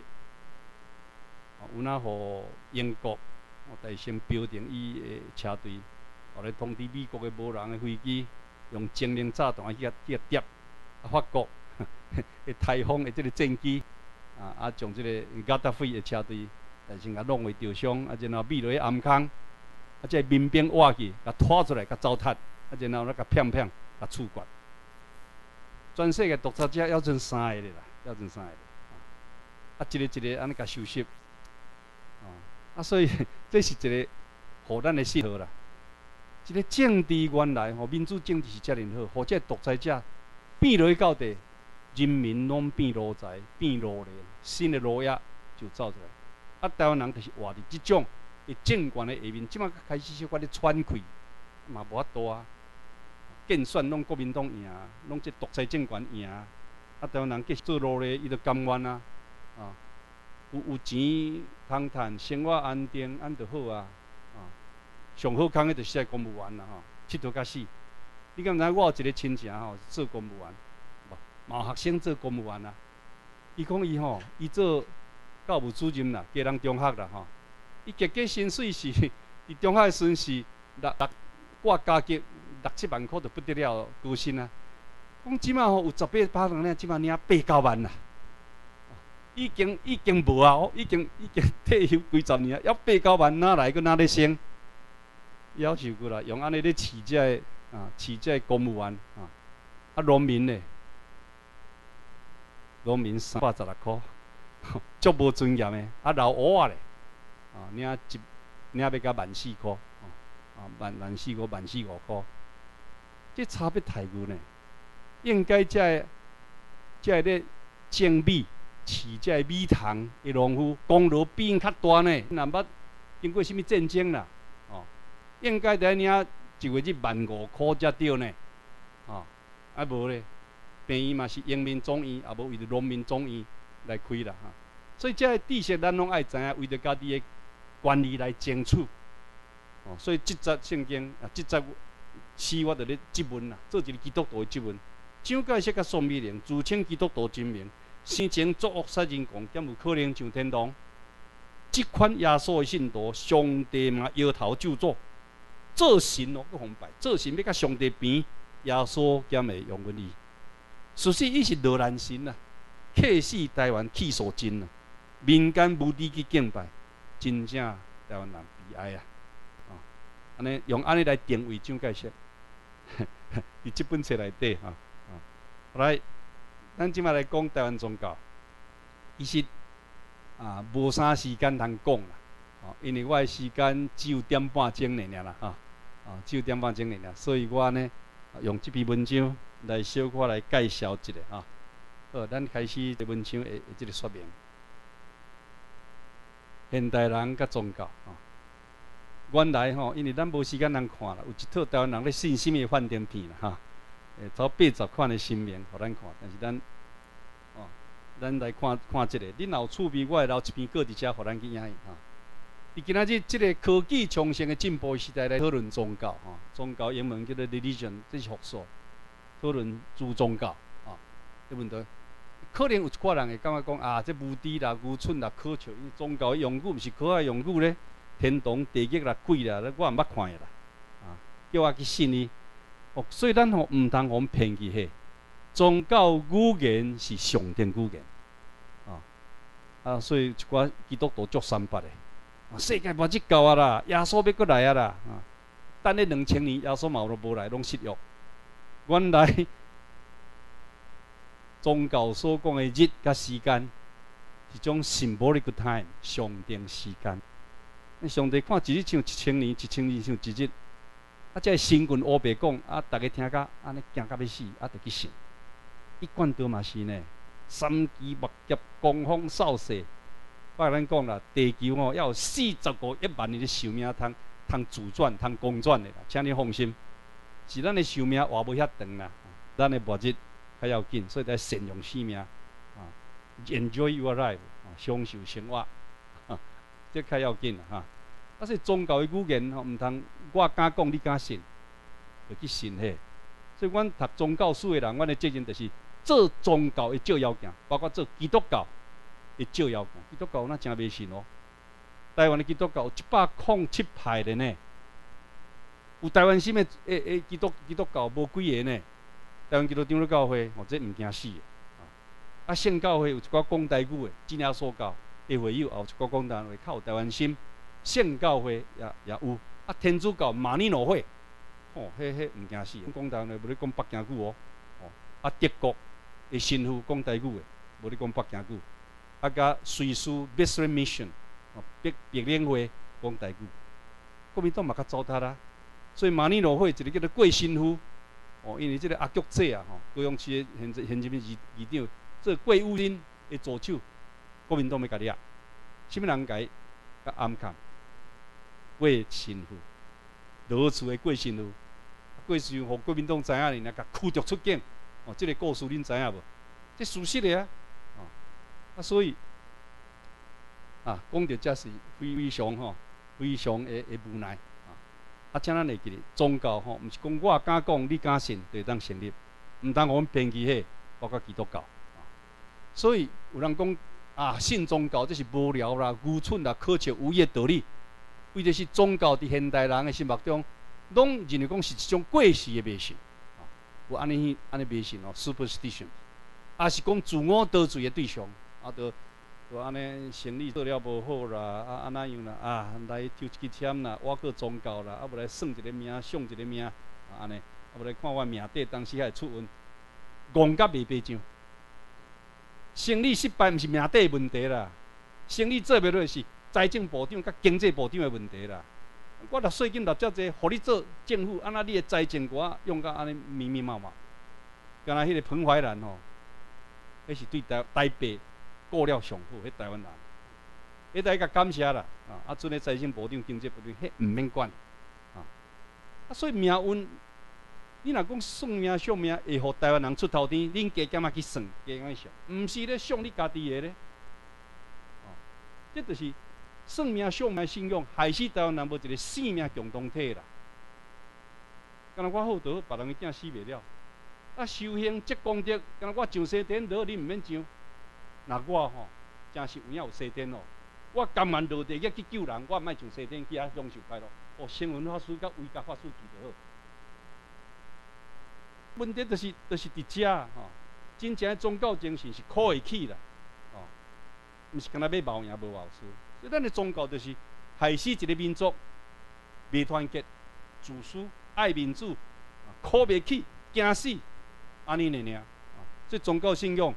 有哪互英国大先标定伊的车队，后来通知美国的无人的飞机，用精灵炸弹去去去跌，啊，法国 (laughs) 的台风的即个战机，啊啊，将即个加达费的车队，大先甲弄为受伤，啊，然后秘落去暗康。啊！即民兵挖去，甲拖出来，甲糟蹋，啊！然后那甲骗骗，甲处决。全世界独裁者要剩三个咧啦，要剩三个。啊！一个一个安尼甲收拾。啊！啊！所以 (laughs) 这是一个互咱的信号啦。一个政治原来吼，民主政治是遮尔好，或者独裁者变落去到底，人民拢变奴才，变奴隶，新的奴役就造出来。啊！台湾人就是活伫即种。伊政权的下面，即马开始小可咧喘气，嘛无法度啊。竞选拢国民党赢，拢即独裁政权赢，啊台湾人继续做落咧，伊就甘愿啊。啊，有有钱通趁，生活安定，安就好啊。啊，上好康的就是在公务员啦吼，佚佗甲死。你敢知？我有一个亲戚吼，做公务员，无，学生做公务员啊。伊讲伊吼，伊做教务主任啦，家人中学啦吼。伊结结薪水是，伫中学时阵是六六挂加级六七万块就不得了高薪啊。讲即马吼有十八八人咧，即马领八九万啦。已经已经无啊，已经已经 (laughs) 退休几十年啊，要八九万哪来个哪里升？要求过来用安尼咧饲这啊，饲这公务员啊，啊农民咧，农民三百十六箍，(laughs) 足无尊严诶，啊老乌仔咧，啊领一领要甲万四箍，啊万万四箍万四五箍，这差别太远咧，应该在在咧精美。饲这米糖的农夫功劳比因较大呢，若捌经过什物战争啦？哦，应该在领一个月万五箍才对呢，哦，啊无咧，病院嘛是英民总医，也无为着农民总医来开啦哈。所以这知识咱拢爱知影，为着家己的管理来争取。哦，所以这则圣经啊，这则诗我着咧质问啦，做一个基督徒的质问。蒋介石甲宋美龄自称基督徒真名。生前作恶杀人狂，敢有可能上天堂？即款耶稣的信徒，上帝嘛摇头就做，做神哦，搁奉拜，做神要甲上帝边，耶稣兼会用阮伊。事实伊是罗兰神啊，气死台湾气数真啊，民间无地去敬拜，真正台湾人悲哀啊！啊，安尼用安尼来定位蒋介石，伫即本册内底哈啊，来。咱即摆来讲台湾宗教，伊是啊无啥时间通讲啦，哦，因为我诶时间只有点半钟尔啦，哈，啊，只有点半钟尔，所以我呢用即篇文章来小可来介绍一下，哈。好，咱开始这文章诶诶即个说明。现代人甲宗教，吼，原来吼，因为咱无时间通看啦，有一套台湾人咧信心诶幻灯片啦，哈。诶，超八十款的新闻，互咱看。但是咱，哦，咱来看看即个。恁若有趣味，我会留一篇稿伫遮，互咱去影哈。伫今仔日即个科技创新的进步时代来讨论宗教，吼，宗教英文叫做 religion，这是学术。讨论主宗教，啊，这问题，可能有一寡人会感觉讲啊，这无知啦、愚蠢啦、可笑，因为宗教的用语毋是可爱用语咧，天堂、地狱啦、鬼啦，我毋捌看的啦，啊，叫我去信伊。所以咱吼毋通互骗去嘿，宗教语言是上天语言，啊啊，所以一寡基督徒足三八的，世界末日到啊啦，耶稣要过来啊啦，啊，等咧两千年耶稣嘛都无来，拢失约。原来宗教所讲的日甲时间，一种 symbolic time 上定时间。上帝看一日像一千年，一千年像一日。啊，即个新棍乌白讲，啊，逐个听甲安尼惊甲要死，啊，着去信。一贯都嘛是呢，三更目劫，狂风扫射。我甲咱讲啦，地球吼要有四十五亿万年的寿命，通通自转，通公转的啦，请你放心。是咱的寿命活无遐长啦，咱的末日较要紧，所以得善用生命，啊，enjoy your life，啊，享受生活，啊，这较要紧啦，哈。啊，是宗教的语言吼，毋通我敢讲，你敢信，就去信嘿。所以，阮读宗教书的人，阮的责任就是做宗教的照妖镜，包括做基督教的照妖镜。基督教那真袂信哦。台湾的基督教一百零七派的呢，有台湾什么诶诶基督基督教无几个呢？台湾基督长老教会，哦，这毋惊死的。啊，圣教会有一寡讲台语的，真耶稣教的会友，也有一寡讲台语，较有台湾心。圣教会也也有，啊天主教马尼诺会，吼，迄迄毋惊死，讲台湾的无咧讲北京句哦，哦，啊德国的神父讲台语的，无咧讲北京句，啊甲瑞士 b i s r e Mission，哦，别别联会讲台语，国民党嘛较糟蹋啦，所以马尼诺会一个叫做贵神父，哦，因为即个阿菊姐啊，吼，高雄市的现现这边议议长，做贵乌林的助手，国民党要甲你啊，什么人伊甲暗藏？贵神父，罗厝的贵神父，贵神父，互国民党知影哩，那甲驱逐出境。哦，这个故事恁知影无？这事实的啊，哦，啊，所以啊，讲到这是非常吼，非常的的无奈啊。请咱会记咧，宗教吼，毋是讲我敢讲，你敢信，就当成立，毋当我们偏激迄，包括基督教。所以有人讲啊，信宗教这是无聊啦、愚蠢啦、苛求无益道理，为着是宗教伫现代人的心目中，拢认为讲是一种过时的迷信啊。有安尼安尼迷信哦，superstition，啊是讲自我得罪的对象啊，着。就安尼生意做了无好啦，啊安那样啦，啊来抽一支签啦，我去宗教啦，啊无来算一个命，上一个命，安尼，啊无来看我命底当时还出运，戆甲袂白上。生意失败毋是命底问题啦，生意做袂落是财政部长甲经济部长的问题啦。我若税金落遮济，互你做政府，安那你的财政我用甲安尼密密麻麻。敢若迄个彭淮南吼，迄是对台台北。过了上好，迄台湾人，迄大家感谢啦，啊，啊，阵个财政部长、经济部长，迄毋免管，啊，啊，所以命运，你若讲算命、相命会互台湾人出头天，恁加减啊去算，加减想，毋是咧想你家己的咧，哦，这就是算命、相命信用，害死台湾人无一个性命共同体啦。敢若我好多别人的囝死袂了，啊，修行积功德，敢若我上西天道，你毋免上。那我吼，真是有影有西天哦！我甘愿落地去去救人，我毋爱上西天去遐享受快乐。哦，新闻法师甲维家法师记得好。问题就是，就是伫遮吼，真正宗教精神是靠会起啦，哦，毋是干那要冒赢无后事。所以咱的宗教就是害死一个民族，未团结，自私，爱民主，靠袂起，惊死，安尼尔尔。所以宗教信仰。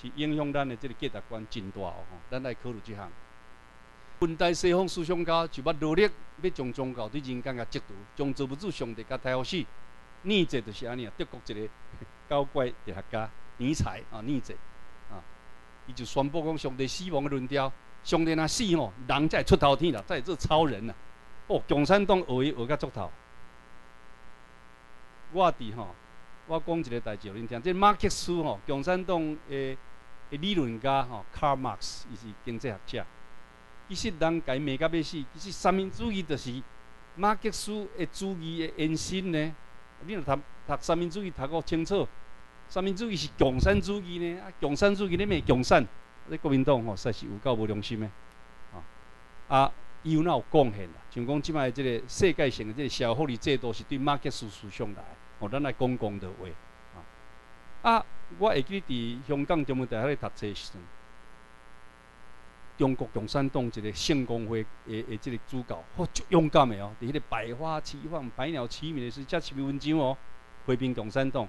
是影响咱的这个价值观真大哦，咱来考虑这项。近代西方思想家就要努力要将宗教对人间甲植入，将造物主上帝甲太后死。逆者就是安尼啊，德国一个高怪哲学家尼采啊，尼采啊，伊就宣布讲上帝死亡的论调，上帝若死吼，人才会出头天啦，才会做超人啦。哦，共产党学伊学甲足头。我伫吼。我讲一个代志，恁听。这马克思吼，共产党诶理论家吼，卡尔马克思，伊是经济学者。其实人家骂甲要死，其实三民主义就是马克思诶主义诶延伸呢。你若读读三民主义读个清楚，三民主义是共产主义呢。啊，共产主义你骂共产，你国民党吼实是有够无良心诶。啊，啊，伊有哪有贡献啦？像讲即摆即个世界性诶即个社会福利制度是对马克思思想来。哦，咱来讲讲的话，啊，我会记伫香港中文大学咧读册时阵，中国共产党一个圣公会诶诶，即个主教，好足勇敢的哦，伫迄个百花齐放、百鸟齐鸣的时，才七文章哦，批评共产党，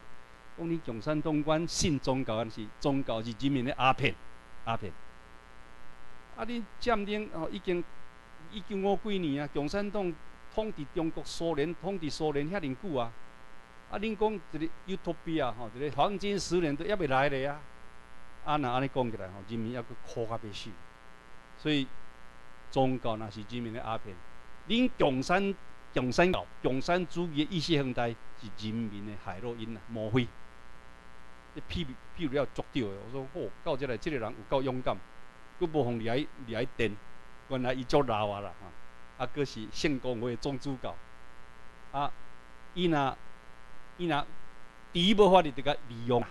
讲你共产党管信宗教，是宗教是人民的鸦片，鸦片。啊，你占领哦，已经已经五几年啊，共产党统治中国、苏联统治苏联遐尼久啊。啊，恁讲一个 Utopia 吼，一个黄金十年都还未来咧啊！啊，那安尼讲起来吼，人民抑阁苦甲要死。所以宗教若是人民的鸦片，恁共产共产教共产主义的意识形态是人民的海洛因啊，莫非？你譬譬如了捉到的，我说哦，到这来，这个人有够勇敢，佫无互掠掠电，原来伊足老啊啦哈！啊，佫是圣公会总主教，啊，伊若伊若第一无法，你得甲利用啊，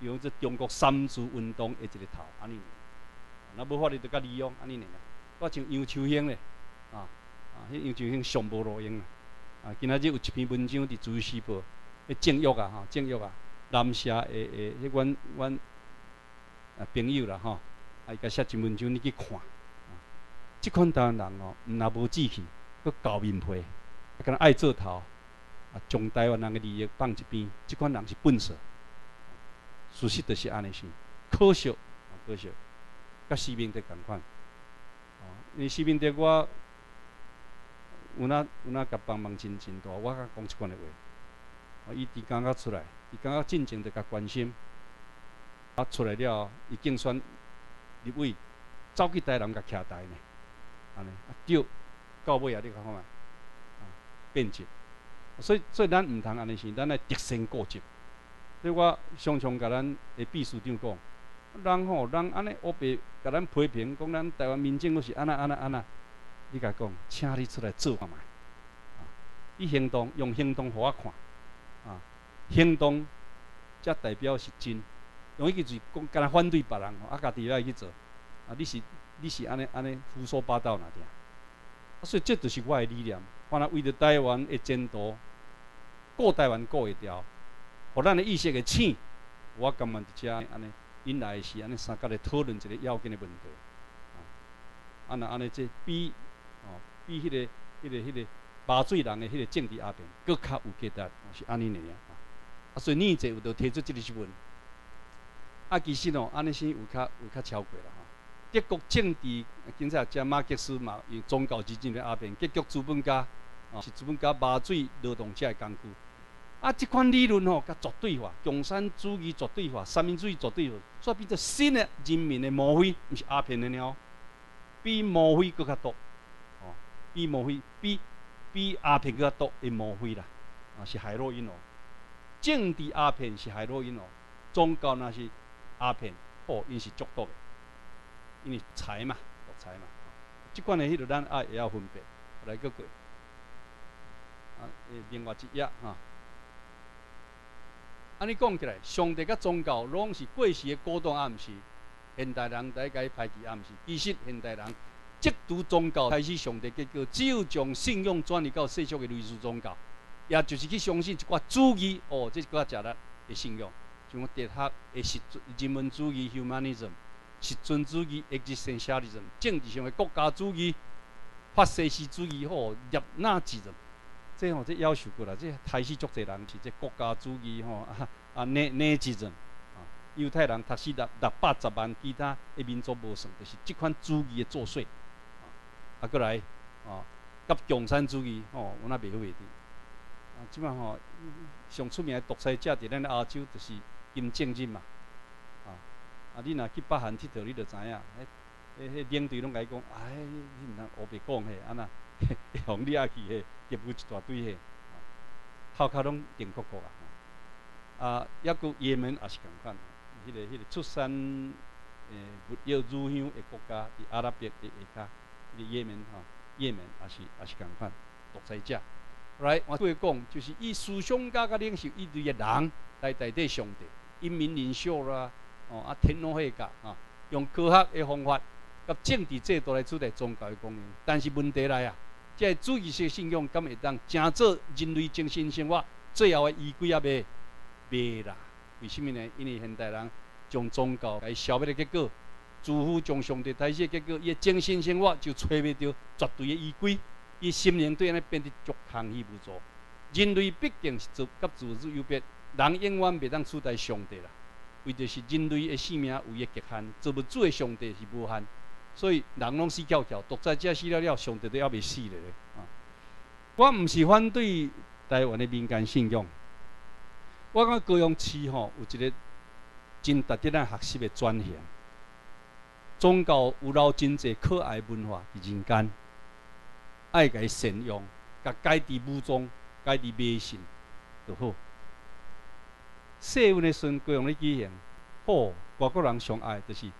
利用这中国三自运动的一个头，安尼。那无法，你得甲利用，安尼呢？我像杨秋兴咧，啊啊，迄杨秋兴上无路用啊。啊，今仔日有一篇文章伫《自由时报》，迄正欲啊，哈，正欲啊，南社诶诶，迄阮阮啊朋友啦，吼，啊伊甲写一文章，你去看。啊，即款台湾人哦，毋若无志气，佫厚面皮，啊，敢若爱做头。啊，将台湾人的利益放一边，即款人是笨蛇。事实就是安尼是，可惜，可惜，甲西明德共款。哦，因为西明德我有哪有哪甲帮忙真真大，我甲讲即款的话。啊，伊伫刚刚出来，伊刚刚进前就甲关心。啊，出来了，伊竞选立委，走去台南甲徛台呢。安尼，啊，对，到尾啊，你看看嘛，啊，变节。所以，所以咱毋通安尼想，咱来独身固执。所以我常常甲咱的秘书长讲，人吼，人安尼乌白甲咱批评，讲咱台湾民政府是安那安那安那，你甲讲，请你出来做看觅，啊，你行动用行动互我看，啊，行动才代表是真，用迄个字讲，敢若反对别人吼，啊，家己来去做，啊，你是你是安尼安尼胡说八道哪点，啊，所以这就是我的理念，反正为着台湾的前途，顾台湾顾会掉，互咱的意识会醒，我感觉伫遮安尼。因来是安尼三角来讨论一个要紧的问题，啊，啊那安尼即比哦比迄个、迄个、迄个麻醉人的迄个政治阿扁搁较有价值，是安尼个啊。啊，所以你这有着提出即个疑问，啊，其实哦，安尼先有较有较超过啦吼。德国政治，今仔只马克思嘛用宗教之争的阿扁，结局资本家，啊是资本甲麻醉劳动者的工具。啊，即款理论吼，甲绝对化，共产主义绝对化，三民主义绝对化，煞变做新的人民的魔鬼，毋是鸦片的鸟，比魔鬼更较多，哦，比魔鬼比比鸦片更较多的魔鬼啦，啊，是海洛因哦，政治鸦片是海洛因哦，宗教那是鸦片，哦，因是足毒的，因为财嘛，财嘛，即款的迄个咱啊也要分别来个过，啊，另外一页哈。安尼讲起来，上帝甲宗教拢是过时的古董，啊，毋是现代人在甲伊排挤，啊，毋是。其实现代人即读宗教开始上帝，结果只有将信仰转移到世俗的类似宗教，也就是去相信一寡主义，哦，这是较食力的信仰，像哲学的实人文主义 （humanism）、实存主义 （existentialism）、政治上的国家主义、法西斯主义，吼，入纳之人。这吼，这要求过来，这开始足侪人是这国家主义吼啊啊内内之人啊，犹太人读死六六百十万，其他的民族无算，就是即款主义的作祟啊。啊，过来啊，甲共产主义吼，我那袂好袂滴。啊，即摆吼上出名的独裁者伫咱亚洲就是金正日嘛。啊啊，你若去北韩佚佗，你就知影，迄迄领队拢甲伊讲，哎，你毋通胡白讲嘿，安那。互你啊去嘿，业务一大堆嘿，头壳拢定国国啊！啊，抑个也门也是共款，迄个迄个出产诶要入乡的国家，伫阿拉伯的下骹，迄个也门吼，也门也是也是共款，独裁者。来，我对讲，就是以思想家甲领袖一类的人来代替上帝，英明领袖啦，哦啊天皇迄个啊，用科学的方法，甲政治制度来取代宗教的功能，但是问题来啊！即个主义式信仰，敢会当成做人类精神生活最后的依归啊？未未啦？为什么呢？因为现代人将宗教来消灭的结果，似乎将上帝抬起的结果，伊的精神生活就找袂到绝对的依归，伊心灵对安尼变得足空虚无助。人类毕竟是自甲自由别，人永远袂当取代上帝啦。为着是人类的性命有一个极限，做不住的上帝是无限。所以人拢死翘翘，独裁者死了了，上帝都还未死咧。啊，我毋是反对台湾的民间信仰，我讲高雄市吼有一个真值得咱学习的转型，宗教有留真济可爱文化伫人间，爱甲伊善用，甲改伫武装，改伫迷信就好。细运的时高雄咧举行，好，外国人上爱就是。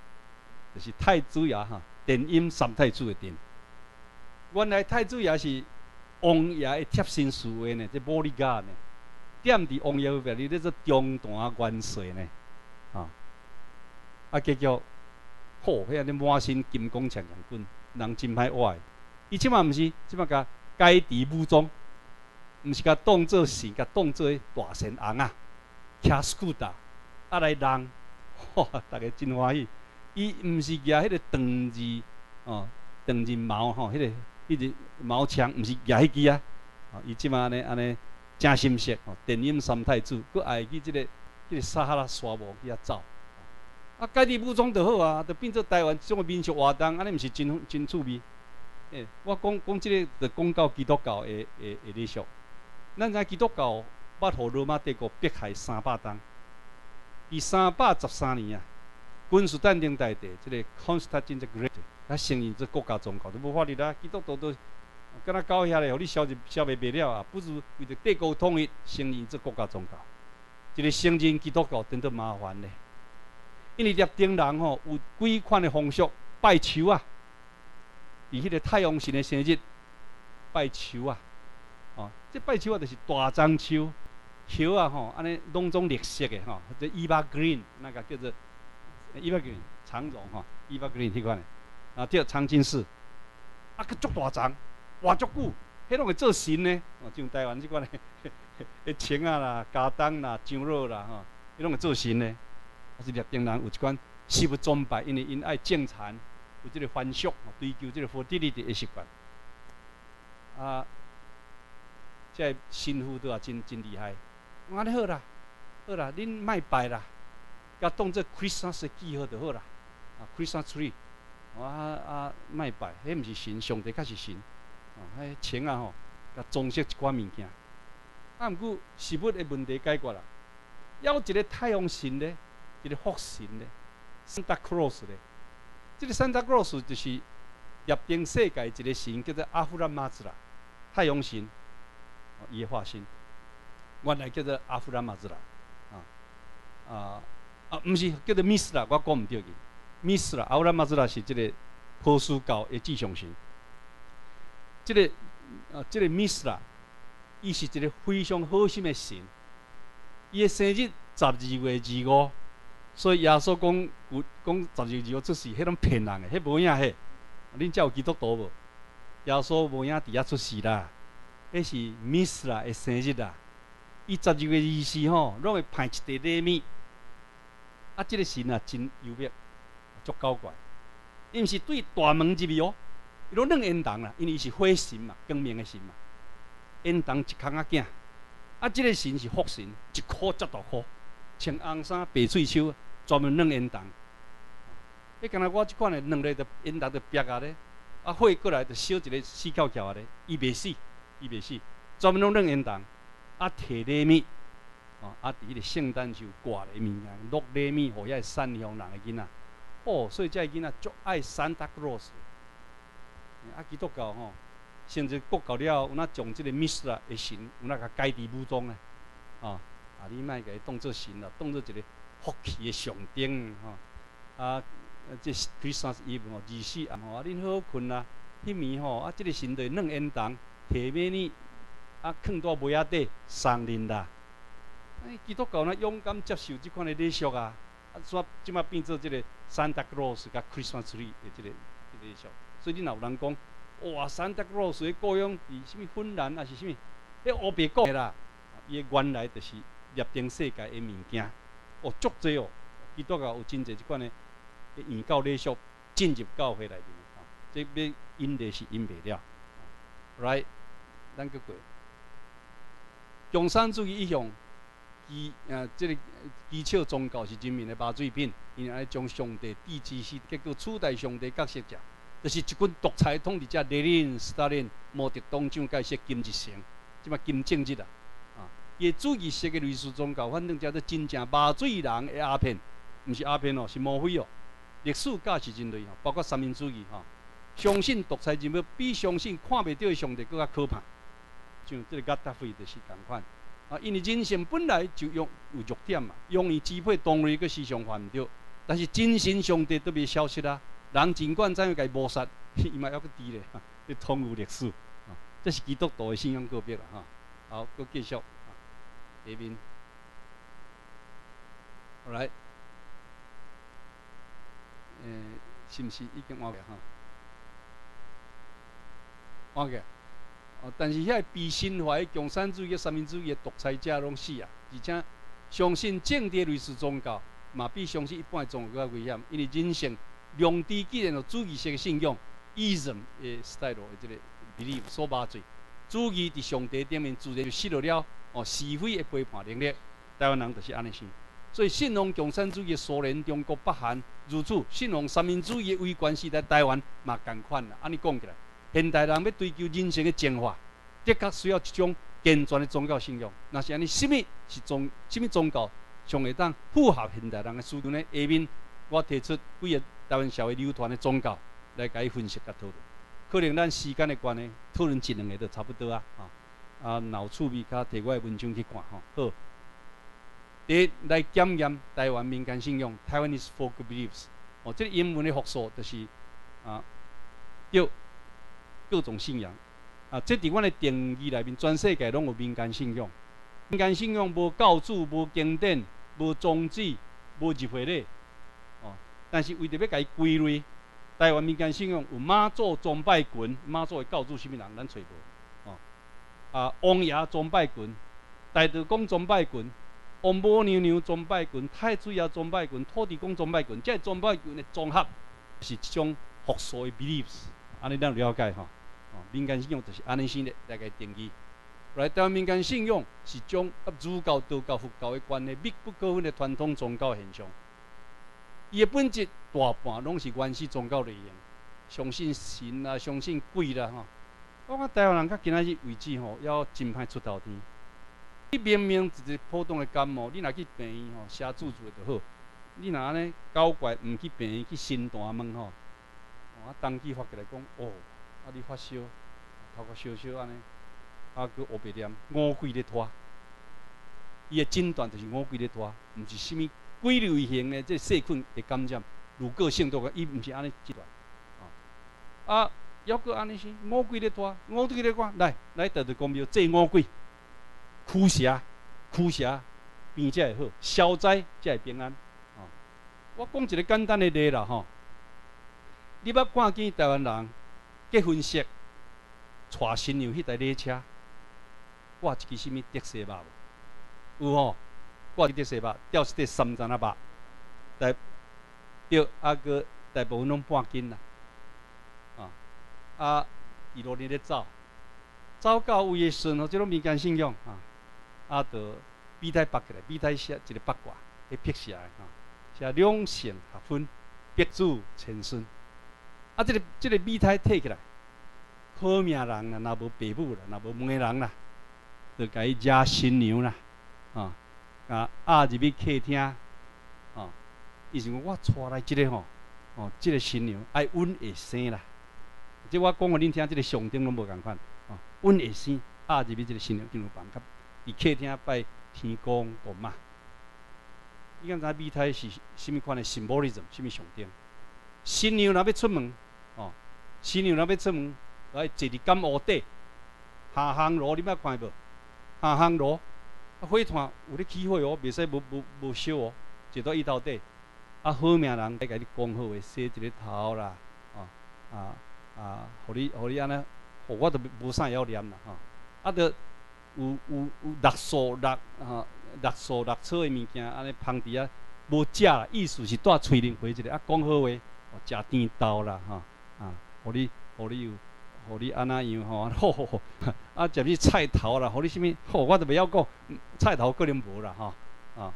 就是太子爷哈，电音三太子的电。原来太子爷是王爷的贴身侍卫呢，这玻璃架呢，踮伫王爷后边，你咧做中大元帅呢，啊，啊结局，好，遐尼满身金光闪闪滚，人真歹活。伊即马毋是，即马甲改伫武装，毋是甲当做是，甲当做大神翁啊，骑斯库达，啊来人，哇，大家真欢喜。伊毋是举迄个长字哦，长字矛吼，迄个迄个矛枪，毋是举迄支啊。哦，伊即马安尼安尼真心色哦，电影三太子，佫爱去即个即个撒哈拉沙漠去遐走。啊，家己武装就好啊，就变做台湾种个民俗活动，安尼毋是真真趣味。诶，我讲讲即个，就讲到基督教诶诶诶历史。咱知基督教捌互罗马帝国迫害三百担，伊三百十三年啊。君士坦丁大帝，即个 Constantine the Great，他承认这国家宗教都无法律啦，基督徒都跟他搞下来，互你消灭消灭不了啊！不如为着帝国统一，承认这国家宗教，一个承认基督教真得麻烦咧。因为列丁人吼有几款的风俗拜树啊，伫迄个太阳神的生日拜树啊，哦，这拜树啊就是大樟树，树啊吼，安尼拢种绿色的吼，这 Eva Green 那个叫做 Eva Green 长绒吼，Eva Green 迄款的，啊，叫长青树，啊，佮足大丛，活足久，迄拢会做神呢，哦，像台湾即款的，(laughs) 迄青啊啦、加冬啦、樟肉啦吼，迄拢会做神呢。还是列丁人有一款习不崇拜，因为因爱种田，有即个繁俗，追求即个 fertility 的习惯。啊，即新妇都也真真厉害。我安尼好啦，好啦，恁莫拜啦，甲当做 Christmas 记号就好啦。啊，Christmas tree，啊啊莫拜，迄毋是神，上帝才是神。啊，迄钱啊吼，甲装饰一寡物件。啊，毋过食物的问题解决啦，要一个太阳神咧。一个福神咧，Santa Claus 咧，这个 Santa Claus 就是入丁世界一个神，叫做阿弗拉马兹拉，太阳神，哦，伊的化身，原来叫做阿弗拉马兹拉，啊啊啊，毋是叫做 Miss 啦，我讲毋对去，Miss 啦，阿弗拉马兹拉是即个波斯教的至上神，即个啊，这个 Miss 啦，伊是一个非常好心的神，伊的生日十二月二五。所以耶稣讲，讲十二月二五出世，迄种骗人诶，迄无影迄。恁遮有基督徒无？耶稣无影伫遐出世啦，迄是 Miss 啦，诶生日啦。伊十二月二四吼，拢会派一块礼物。啊，即个神啊，真幽默，足搞怪。伊毋是对大门入去哦，伊拢两烟筒啦，因为伊是火神嘛，光明诶神嘛。烟筒一空仔囝，啊，即个神是福神，一箍接大箍，穿红衫，白喙手。专门弄烟筒，迄敢若我即款的弄咧，着烟筒着憋啊咧，啊火过来着烧一个死翘翘咧，伊袂死，伊袂死，专门拢弄烟筒，啊摕礼物，啊伫迄个圣诞树挂咧物件，落礼物，互遐善良人的囡仔，哦，所以遮个囡仔足爱 Santa Claus，啊基督教吼，甚至国教了，有哪将即个 Miss 啦的神，有哪甲改伫武装咧，哦啊你莫甲伊当做神啦，当做一个。福气的上顶吼，啊，即 Christmas Eve 吼，二四暗吼，啊，恁好好困啦。迄暝吼，啊，即个神队弄烟筒，摕美呢，啊，囥到麦仔底，送恁啦。基督教呢，勇敢接受即款的礼俗啊，啊，煞即马变做即个 Santa Claus 甲 Christmas Tree 的即个礼俗。所以，若有人讲，哇，Santa Claus 的故乡伫甚物芬兰，啊是甚物？迄乌白讲的啦，伊原来就是入定世界的物件。哦，足济哦，基督教有真济即款的原教礼俗进入教会内面啊，这边因的是因袂了，right？咱个过，共产主义一向基啊，这个基础宗教是人民的麻醉品，因爱将上帝低知识，结果取代上帝角色者，就是一群独裁统治者，列宁、斯大林、毛泽东这种介些金日成，即嘛金正日啊。伊主义式的类似宗教，反正叫做真正麻醉人的鸦片，毋是鸦片哦，是魔鬼哦。历史假是真类吼，包括三民主义吼，相信独裁人物比相信看袂到的上帝更较可怕。像这个加达菲就是共款啊，因为人性本来就用有弱点嘛，容易支配动力个思想犯唔着。但是真神上帝都未消失啊，人尽管怎样甲伊抹杀，(laughs) 伊嘛还佫伫咧，(laughs) 你通有历史啊，这是基督徒的信仰告别啦哈。好，佫继续。下面，好来，诶，是毋是已经完个哈？完个，但是遐被心怀共产主义、三民主义的独裁者拢死啊！而且相信政治类似宗教，嘛比相信一般的宗教较危险，因为人性良知既然有主义式的信仰，ism 的 style 的这个 belief 所麻醉，主义伫上帝顶面自然就失落了。哦，是非的背叛能力，台湾人就是安尼想。所以信奉共产主义的苏联、中国、北韩如此，信奉三民主义的威权时代台湾嘛共款啦。安尼讲起来，现代人要追求人生的进化，的确需要一种健全的宗教信仰。那是安尼，什么是宗？什么宗教上会当符合现代人的需求呢？下面我提出几个台湾社会流传的宗教来甲伊分析甲讨论。可能咱时间的关系，讨论一两个就差不多啊。啊啊，脑趣味，甲摕我的文章去看吼。好，第一来检验台湾民间信仰 （Taiwanese folk beliefs）。哦，这个英文的复数就是啊，叫各种信仰。啊，这伫阮的定义内面，全世界拢有民间信仰。民间信仰无教主、无经典、无宗旨、无入会礼。哦，但是为着要甲伊归类，台湾民间信仰有妈祖崇拜群，妈祖的教主是物人？咱找无。哦，啊，王爷崇拜群，大道公崇拜群。王母娘娘崇拜群、太子爷崇拜群、土地公崇拜群，这崇拜群的综合是一种复数的 beliefs，安尼咱了解吼。民间信仰就是安尼先的大概定义。来，台湾民间信仰是将甲儒教、道教、佛教的关系密不可分的传统宗教现象。伊的本质大半拢是原始宗教类型，相信神啊，相信鬼啦吼。我看台湾人到今仔日为止吼，要真歹出头天。你明明一个普通的感冒，你若去病院吼，写住住就好。你若安尼搞怪，毋去病院去心断问吼，啊，当机发过来讲，哦，啊，你发烧，头壳烧烧安尼，啊，佮黑白念，五鬼咧拖。伊的诊断就是五鬼咧拖，毋是虾物鬼类型的这细菌的感染，如个性都个，伊毋是安尼诊断。啊，啊要个安尼是五鬼咧拖，五鬼咧拖，来来，得着公庙祭五鬼。驱邪，驱邪，病才会好；消灾才会平安。哦，我讲一个简单的例啦，吼。你捌看见台湾人结婚时，带新娘迄台列车，挂一支什物特色肉无？有吼，挂一特色肉，吊一块三层啊肉，大吊啊个大部分拢半斤啦。啊，啊，一路日咧走，走到位的时候，即种民间信仰啊。啊，着笔台拔起来，笔台写一个八卦，去辟邪吼，写两性合婚，别子千孙。啊，这个这个美胎摕起来，好命人啦，若无爸母啦，若无媒人啦，着甲伊惹新娘啦，啊，啊压入去客厅，啊，伊想讲我带来即个吼，哦，即个新娘爱稳会生啦。即我讲互恁听，即个上顶拢无共款，哦，稳会生压入去即个新娘进入房间。伫客厅拜天公公妈，你敢知米胎是甚物款的 symbolism？虾米象征？新娘若要出门，新娘若要出门，来坐伫干屋底，下行路你捌看无？下行路，啊，火炭有咧起火哦，袂使无无无烧哦，坐到伊头底，啊，好命人来甲你讲好话，洗一个头啦，哦，啊啊，互你互你安尼，互我都无啥要念啦，吼，啊，着。有有有六素六吼，六素六草的物件，安尼放伫啊，无食啦，意思是带喙灵回一个啊，讲好话，哦，食甜豆啦，哈啊，互你互你有，互你安那样吼，好 (laughs) 好好，(laughs) 啊，食起菜头啦，互你啥物，吼，我都袂晓讲，菜头可能无啦，吼啊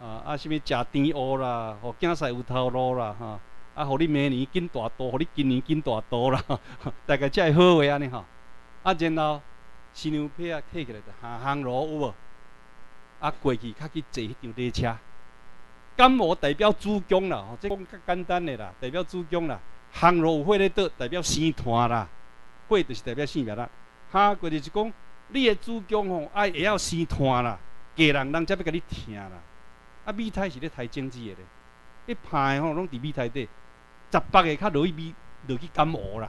啊啊，啥物食甜蚵啦，互囝婿有头路啦，哈啊，互你明年紧大肚，互你今年紧大肚啦，(laughs) 大概才会好话安尼吼，啊，然后。新娘被啊摕起来，就下行路有无？啊，过去较去坐迄张列车。感冒代表主公啦，吼，这讲较简单诶啦，代表主公啦。行路有火咧倒，代表生团啦。火就是代表性命啦。哈过就是讲，你的主公吼，爱会晓生团啦。家人人才要甲你听啦。啊，米胎是咧抬政治的咧，一派吼拢伫米胎底，十八个较落去米落去感冒啦。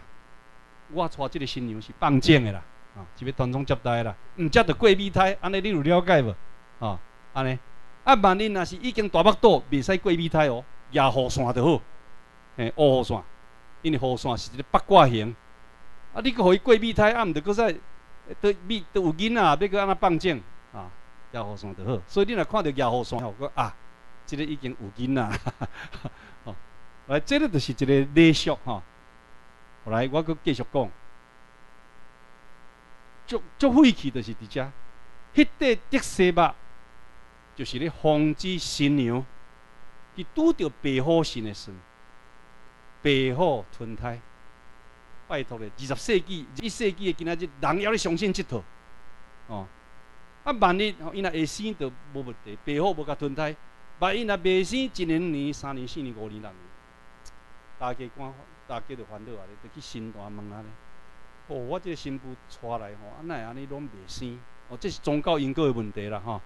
我带即个新娘是放正的啦。啊，是要传宗接代啦，毋则着过米胎，安尼你有了解无？啊，安尼，啊，万一若是已经大腹肚，袂使过米胎哦，夜雨伞就好，嘿，乌雨伞，因为雨伞是一个八卦形，啊，你阁互伊过米胎，啊，毋着阁再，都米都有囡仔，要阁安那放正，啊，夜雨伞就好，所以你若看到夜雨伞，吼，个啊，即个已经有囡仔，(laughs) 哦，来，这个就是一个礼俗吼，后来，我阁继续讲。足足晦气，就是伫遮，迄块竹丝肉，就是咧防止新娘，伊拄着白虎神的时，白虎吞胎。拜托咧，二十世纪、一世纪的今仔日，人要咧相信即套，哦。啊，万一吼伊若会生，就无问题。白虎无甲吞胎，万一若袂生，一年、年、三年、四年、五年、六年，大家看，大家就烦恼啊！咧，就去神坛问啊咧。哦，我这个新妇带来吼，安奈安尼拢袂生？哦，这是宗教因果的问题啦，吼。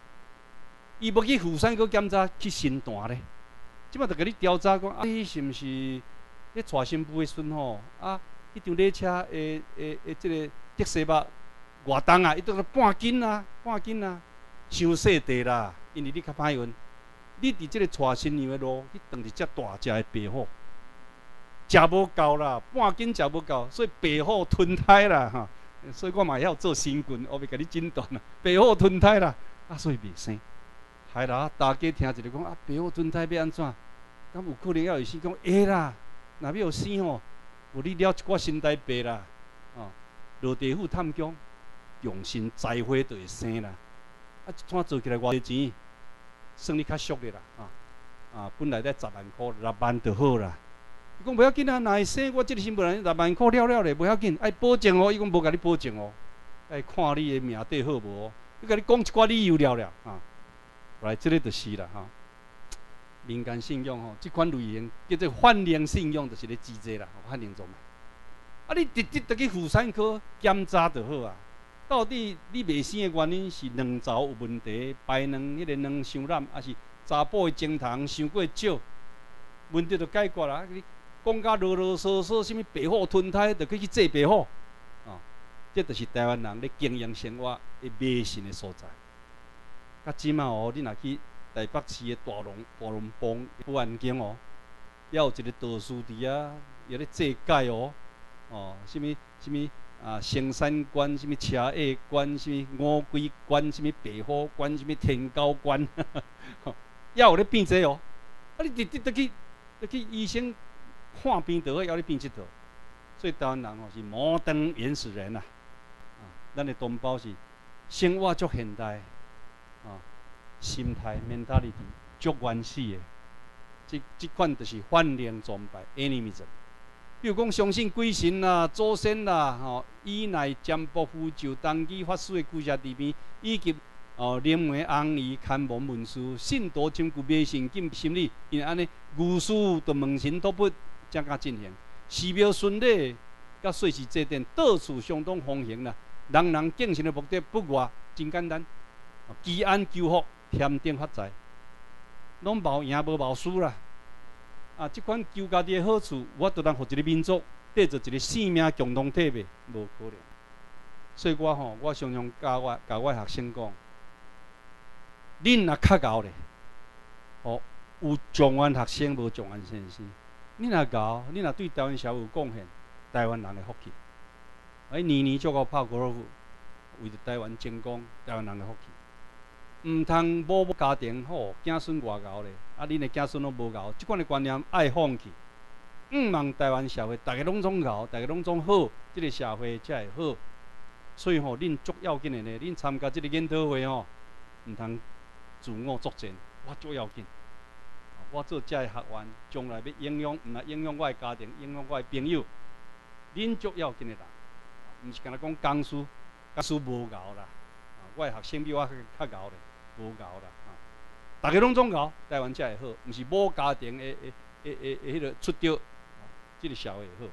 伊要去釜山去检查去新段咧。即摆就甲你调查讲，啊，你是毋是咧娶新妇的时阵吼？啊，迄张列车诶诶诶，即个特色吧，偌重啊？伊都半斤啊，半斤啊，伤细地啦。因为你较歹运，你伫即个娶新娘的路去撞一只大只的白虎，食无够啦，半斤食无够，所以白虎吞胎啦，哈。所以我嘛会晓做新棍，我要甲你诊断啦。白虎吞胎啦，啊，所以未生。害啦，大家听一个讲啊，白虎吞胎要安怎？敢有可能要有生？讲会啦，若要有生吼，有你了一寡新台白啦，哦，落地府探江，用心栽花就会生啦。啊，一摊做起来偌济钱，算你较俗的啦，啊啊，本来才十万箍，六万就好啦。伊讲不要紧啊，若会生，我即个新妇人六万箍了了咧，不要紧，爱保证哦。伊讲无甲你保证哦，爱看你的命底好无？哦，伊甲你讲一寡理由了了，啊，来，即个就是啦，哈。民间信用吼，即款类型叫做泛灵信用，就是咧支持啦，泛灵宗嘛。啊，你直直得去妇产科检查就好啊。到底你未生的原因是卵巢有问题，排卵迄个卵伤染，还是查甫的精虫伤过少？问题就解决啦。你讲甲啰啰嗦嗦，什物白虎吞胎，就去去做白虎，哦，这就是台湾人咧经营生活的迷信的所在。啊即嘛哦，你若去台北市的大龙大龙帮不安经哦，也有一个道士伫啊，也咧做解哦，哦，什物什物啊，生山关，什物车叶关，什物五鬼关，什物白虎关，什物天高关，(laughs) 也有咧变这哦。啊，你直直得去得去医生。看病都会要你变佚佗，所以台湾人吼是摩登原始人呐，啊，咱的同胞是生活足现代，心态 mentality 足原始的，即即款就是反灵崇拜 animism。比如讲相信鬼神啦、祖先啦，吼，以乃占卜符咒、当机法师的故事地边，以及哦灵媒红衣看望文书，信徒深具迷信进心理，因安尼巫师都问神托卜。将甲进行，寺庙顺礼，甲岁时祭奠，到处相当风行啦。人人敬神的目的不外，真简单，祈安求福，添丁发财，拢无赢无无输啦。啊，即款求家己的好处，我都当互一个民族，带着一个生命共同体袂，无可能。所以我吼，我常常教我教我学生讲，恁若较高咧，哦，有状元学生，无状元先生。恁若搞，你若对台湾社会有贡献，台湾人的福气。哎，年年做个拍高尔夫，为着台湾争光，台湾人的福气。毋通某某家庭好，子孙外高咧，啊，恁的子孙拢无搞，即款的观念爱放弃。毋望台湾社会，大家拢总搞，大家拢总好，即个社会才会好。所以吼，恁足要紧的呢，恁参加即个研讨会吼，毋通自我作证，我足要紧。我做遮个学员，将来要影响，毋来影响我的家庭，影响我的朋友。恁足要紧的啦，毋是干那讲讲书，讲书无够啦。我的学生比我较较够咧，无够啦。大家拢总够，台湾才会好，毋是某家庭诶诶诶诶、迄个出着，即个社会会好。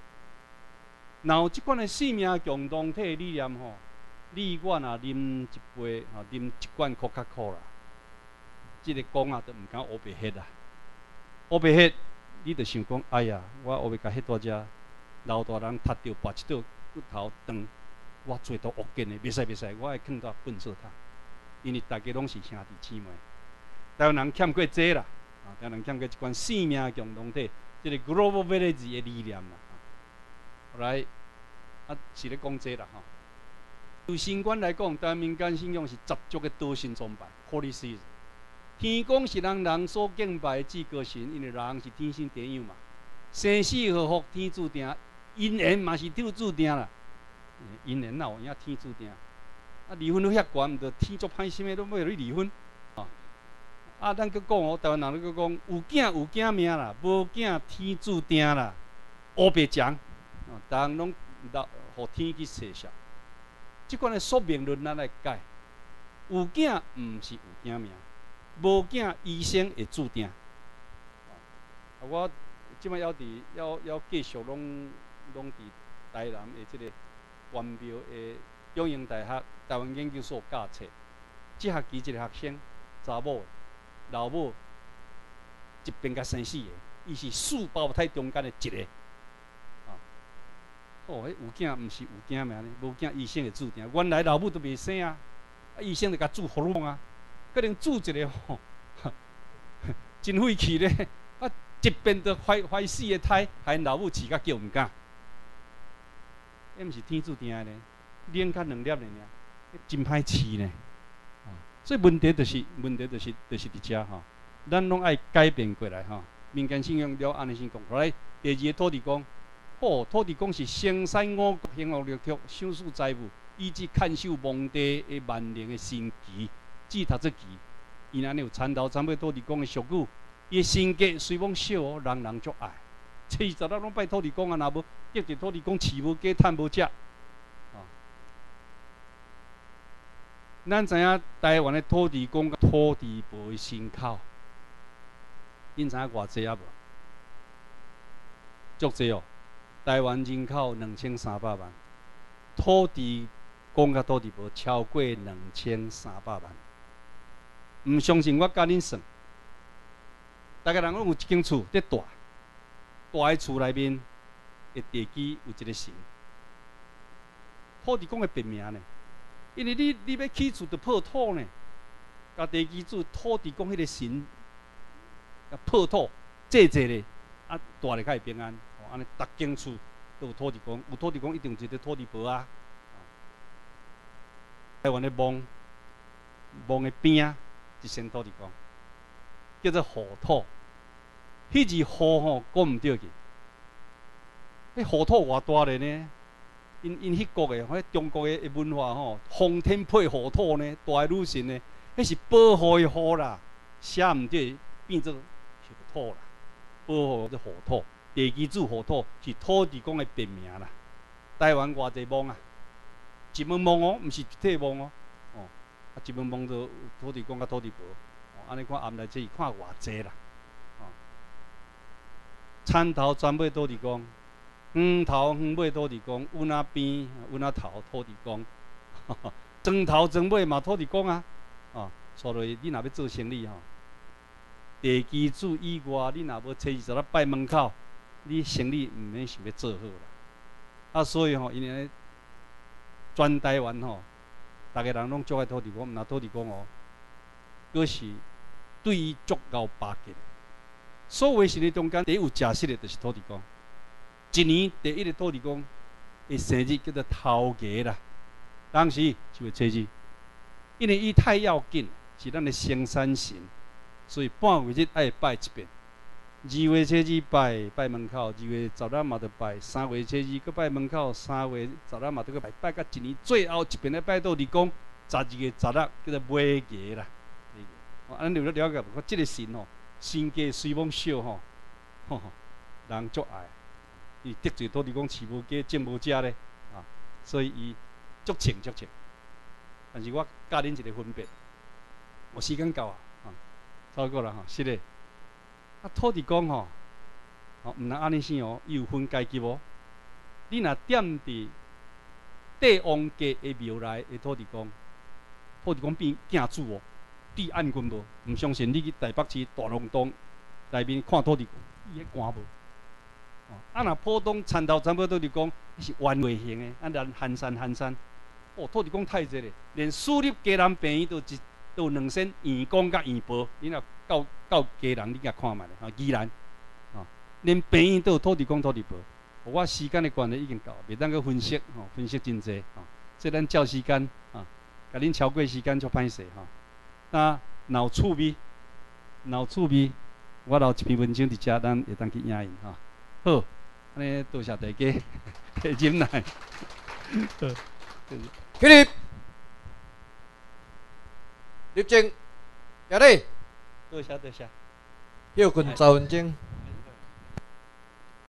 然后即款的生命共同体理念吼，你我若啉一杯，吼啉一罐可卡可啦，即个讲啊，都毋敢乌白喝啦。乌白喝，你着想讲，哎呀，我乌白甲迄大只老大人踢着拔一刀骨头断，我做到恶见的，袂使袂使，我爱囥到粪扫桶，因为大家拢是兄弟姊妹。台湾人欠过这啦，啊，台湾人欠过一款生命共同体，即个 global village 的理念啦。后来啊，是咧讲这啦吼。就新冠来讲，台湾民间信仰是十足的多神崇拜，Holy see。天公是人人所敬拜的至高神，因为人是天生地样嘛。生死祸福天注定，姻缘嘛是天注定啦。姻缘哪有影天注定？啊，离婚都遐悬，毋着天作歹心的都要你离婚。啊，啊，咱搁讲哦，台湾人搁讲有囝有囝命啦，无囝天注定啦。乌白讲，啊，逐项拢到互天去设下。即款的宿命论咱来改，有囝毋是有囝命。无囝，医生会注定。啊，我即摆要伫要要继续拢拢伫台南的即个关庙的中英大学台湾研究所教册。即学期一个学生查某，老母一边甲生死的，伊是四胞胎中间的一个。哦，迄有囝毋是有囝命呢？无囝医生会注定。原来老母都未生啊，啊医生就甲注荷尔蒙啊，可能注一个吼，(laughs) 真费气咧。啊，一边都怀怀四个胎，害老母饲甲叫毋敢。迄毋是天注定的呢，两较两粒的呢，真歹饲呢。所以问题就是，问题就是，就是伫遮吼，咱拢爱改变过来吼。民间信仰了安尼先讲，后来第二个土地公，哦，土地公是生产五谷、兴旺绿土、享受财富，以及看守蒙地的万年的神奇，只读这奇。伊安尼有参头参尾土地公的俗语，伊的性格虽讲小哦，人人足爱。七十六拢拜土地公啊，若无得着土地公饲无鸡，趁无食。咱知影台湾的土地公、土地婆的人口，恁知影偌济啊无？足济哦！台湾人口两千三百万，土地公甲土地婆超过两千三百万。毋相信我甲恁算，大家人拢有一间厝伫大，大诶厝内面的地基有一个神，土地公的别名呢？因为你你要起厝着破土呢，甲地基主土地公迄个神，甲破土济济咧，啊，大咧较会平安。哦，安尼逐间厝都有土地公，有土地公一定有一个土地婆啊。台湾的墓，墓的边啊，一身土地公，叫做火土。迄字火吼，讲毋着去。迄火土偌大咧呢？因因迄国诶，迄中国诶文化吼，风天配火土呢，大女神呢，迄是保护诶火啦，写毋对变做土啦，保护这火土，地基主火土是土地公诶别名啦。台湾偌济墓啊，一门墓哦，毋是一体墓哦，哦，啊一门墓都土地公甲土地婆，哦，安尼看暗来这看偌济啦，哦，参头全部土地公。黄头黄尾土地公，有那边有那头土地公，(laughs) 砖头砖尾嘛土地公啊！哦，所以你若要做生意吼，地基主以外，你若要找一个拜门口，你生意毋免想要做好啦。啊，所以吼，因为全台湾吼，逐个人拢做爱土地公，毋那土地公哦，佫是对伊足够巴结。所谓是你中间第有假实的，就是土地公。一年第一个土地公的生日叫做头家啦，当时就会初日，因为伊太要紧，是咱的生产神，所以半月日爱拜一遍。二月初日拜拜门口，二月十六嘛得拜，三月初日搁拜门口，三月十六嘛得搁拜，拜到一年最后一遍来拜土地公，十二月十六叫做尾节啦。安尼了了解无？即个神吼，身价虽讲小吼，吼吼，人足爱。伊得罪土地公饲无鸡，种无食咧，啊，所以伊足情足情。但是我教恁一个分别，我时间够啊，啊，超过了哈，是嘞。啊，土地公吼，哦，毋能安尼想哦，伊有分阶级无？你若踮伫帝王家的庙内的土地公，土地公变镜主哦，地暗君无？毋相信你去台北市大龙洞内面看土地公，伊迄官无？啊，若普通参头参尾土地公是圆月形的，啊，咱寒山寒山，哦，土地公太济咧，连私立家人病院都一都有两身圆公甲圆婆，你若到到家人你甲看觅咧，啊，依然，啊，连病院都有土地公土地婆。我时间的关系已经够，袂当去分析，吼，分析真济，吼，所以咱照时间，啊，甲恁超过时间就歹势，吼。那脑趣味，脑趣味，我留一篇文章伫遮，咱会当去影印，吼。好，安尼多谢大家，(laughs) 忍耐。起立，立正，下来。多谢多谢。休困十分钟。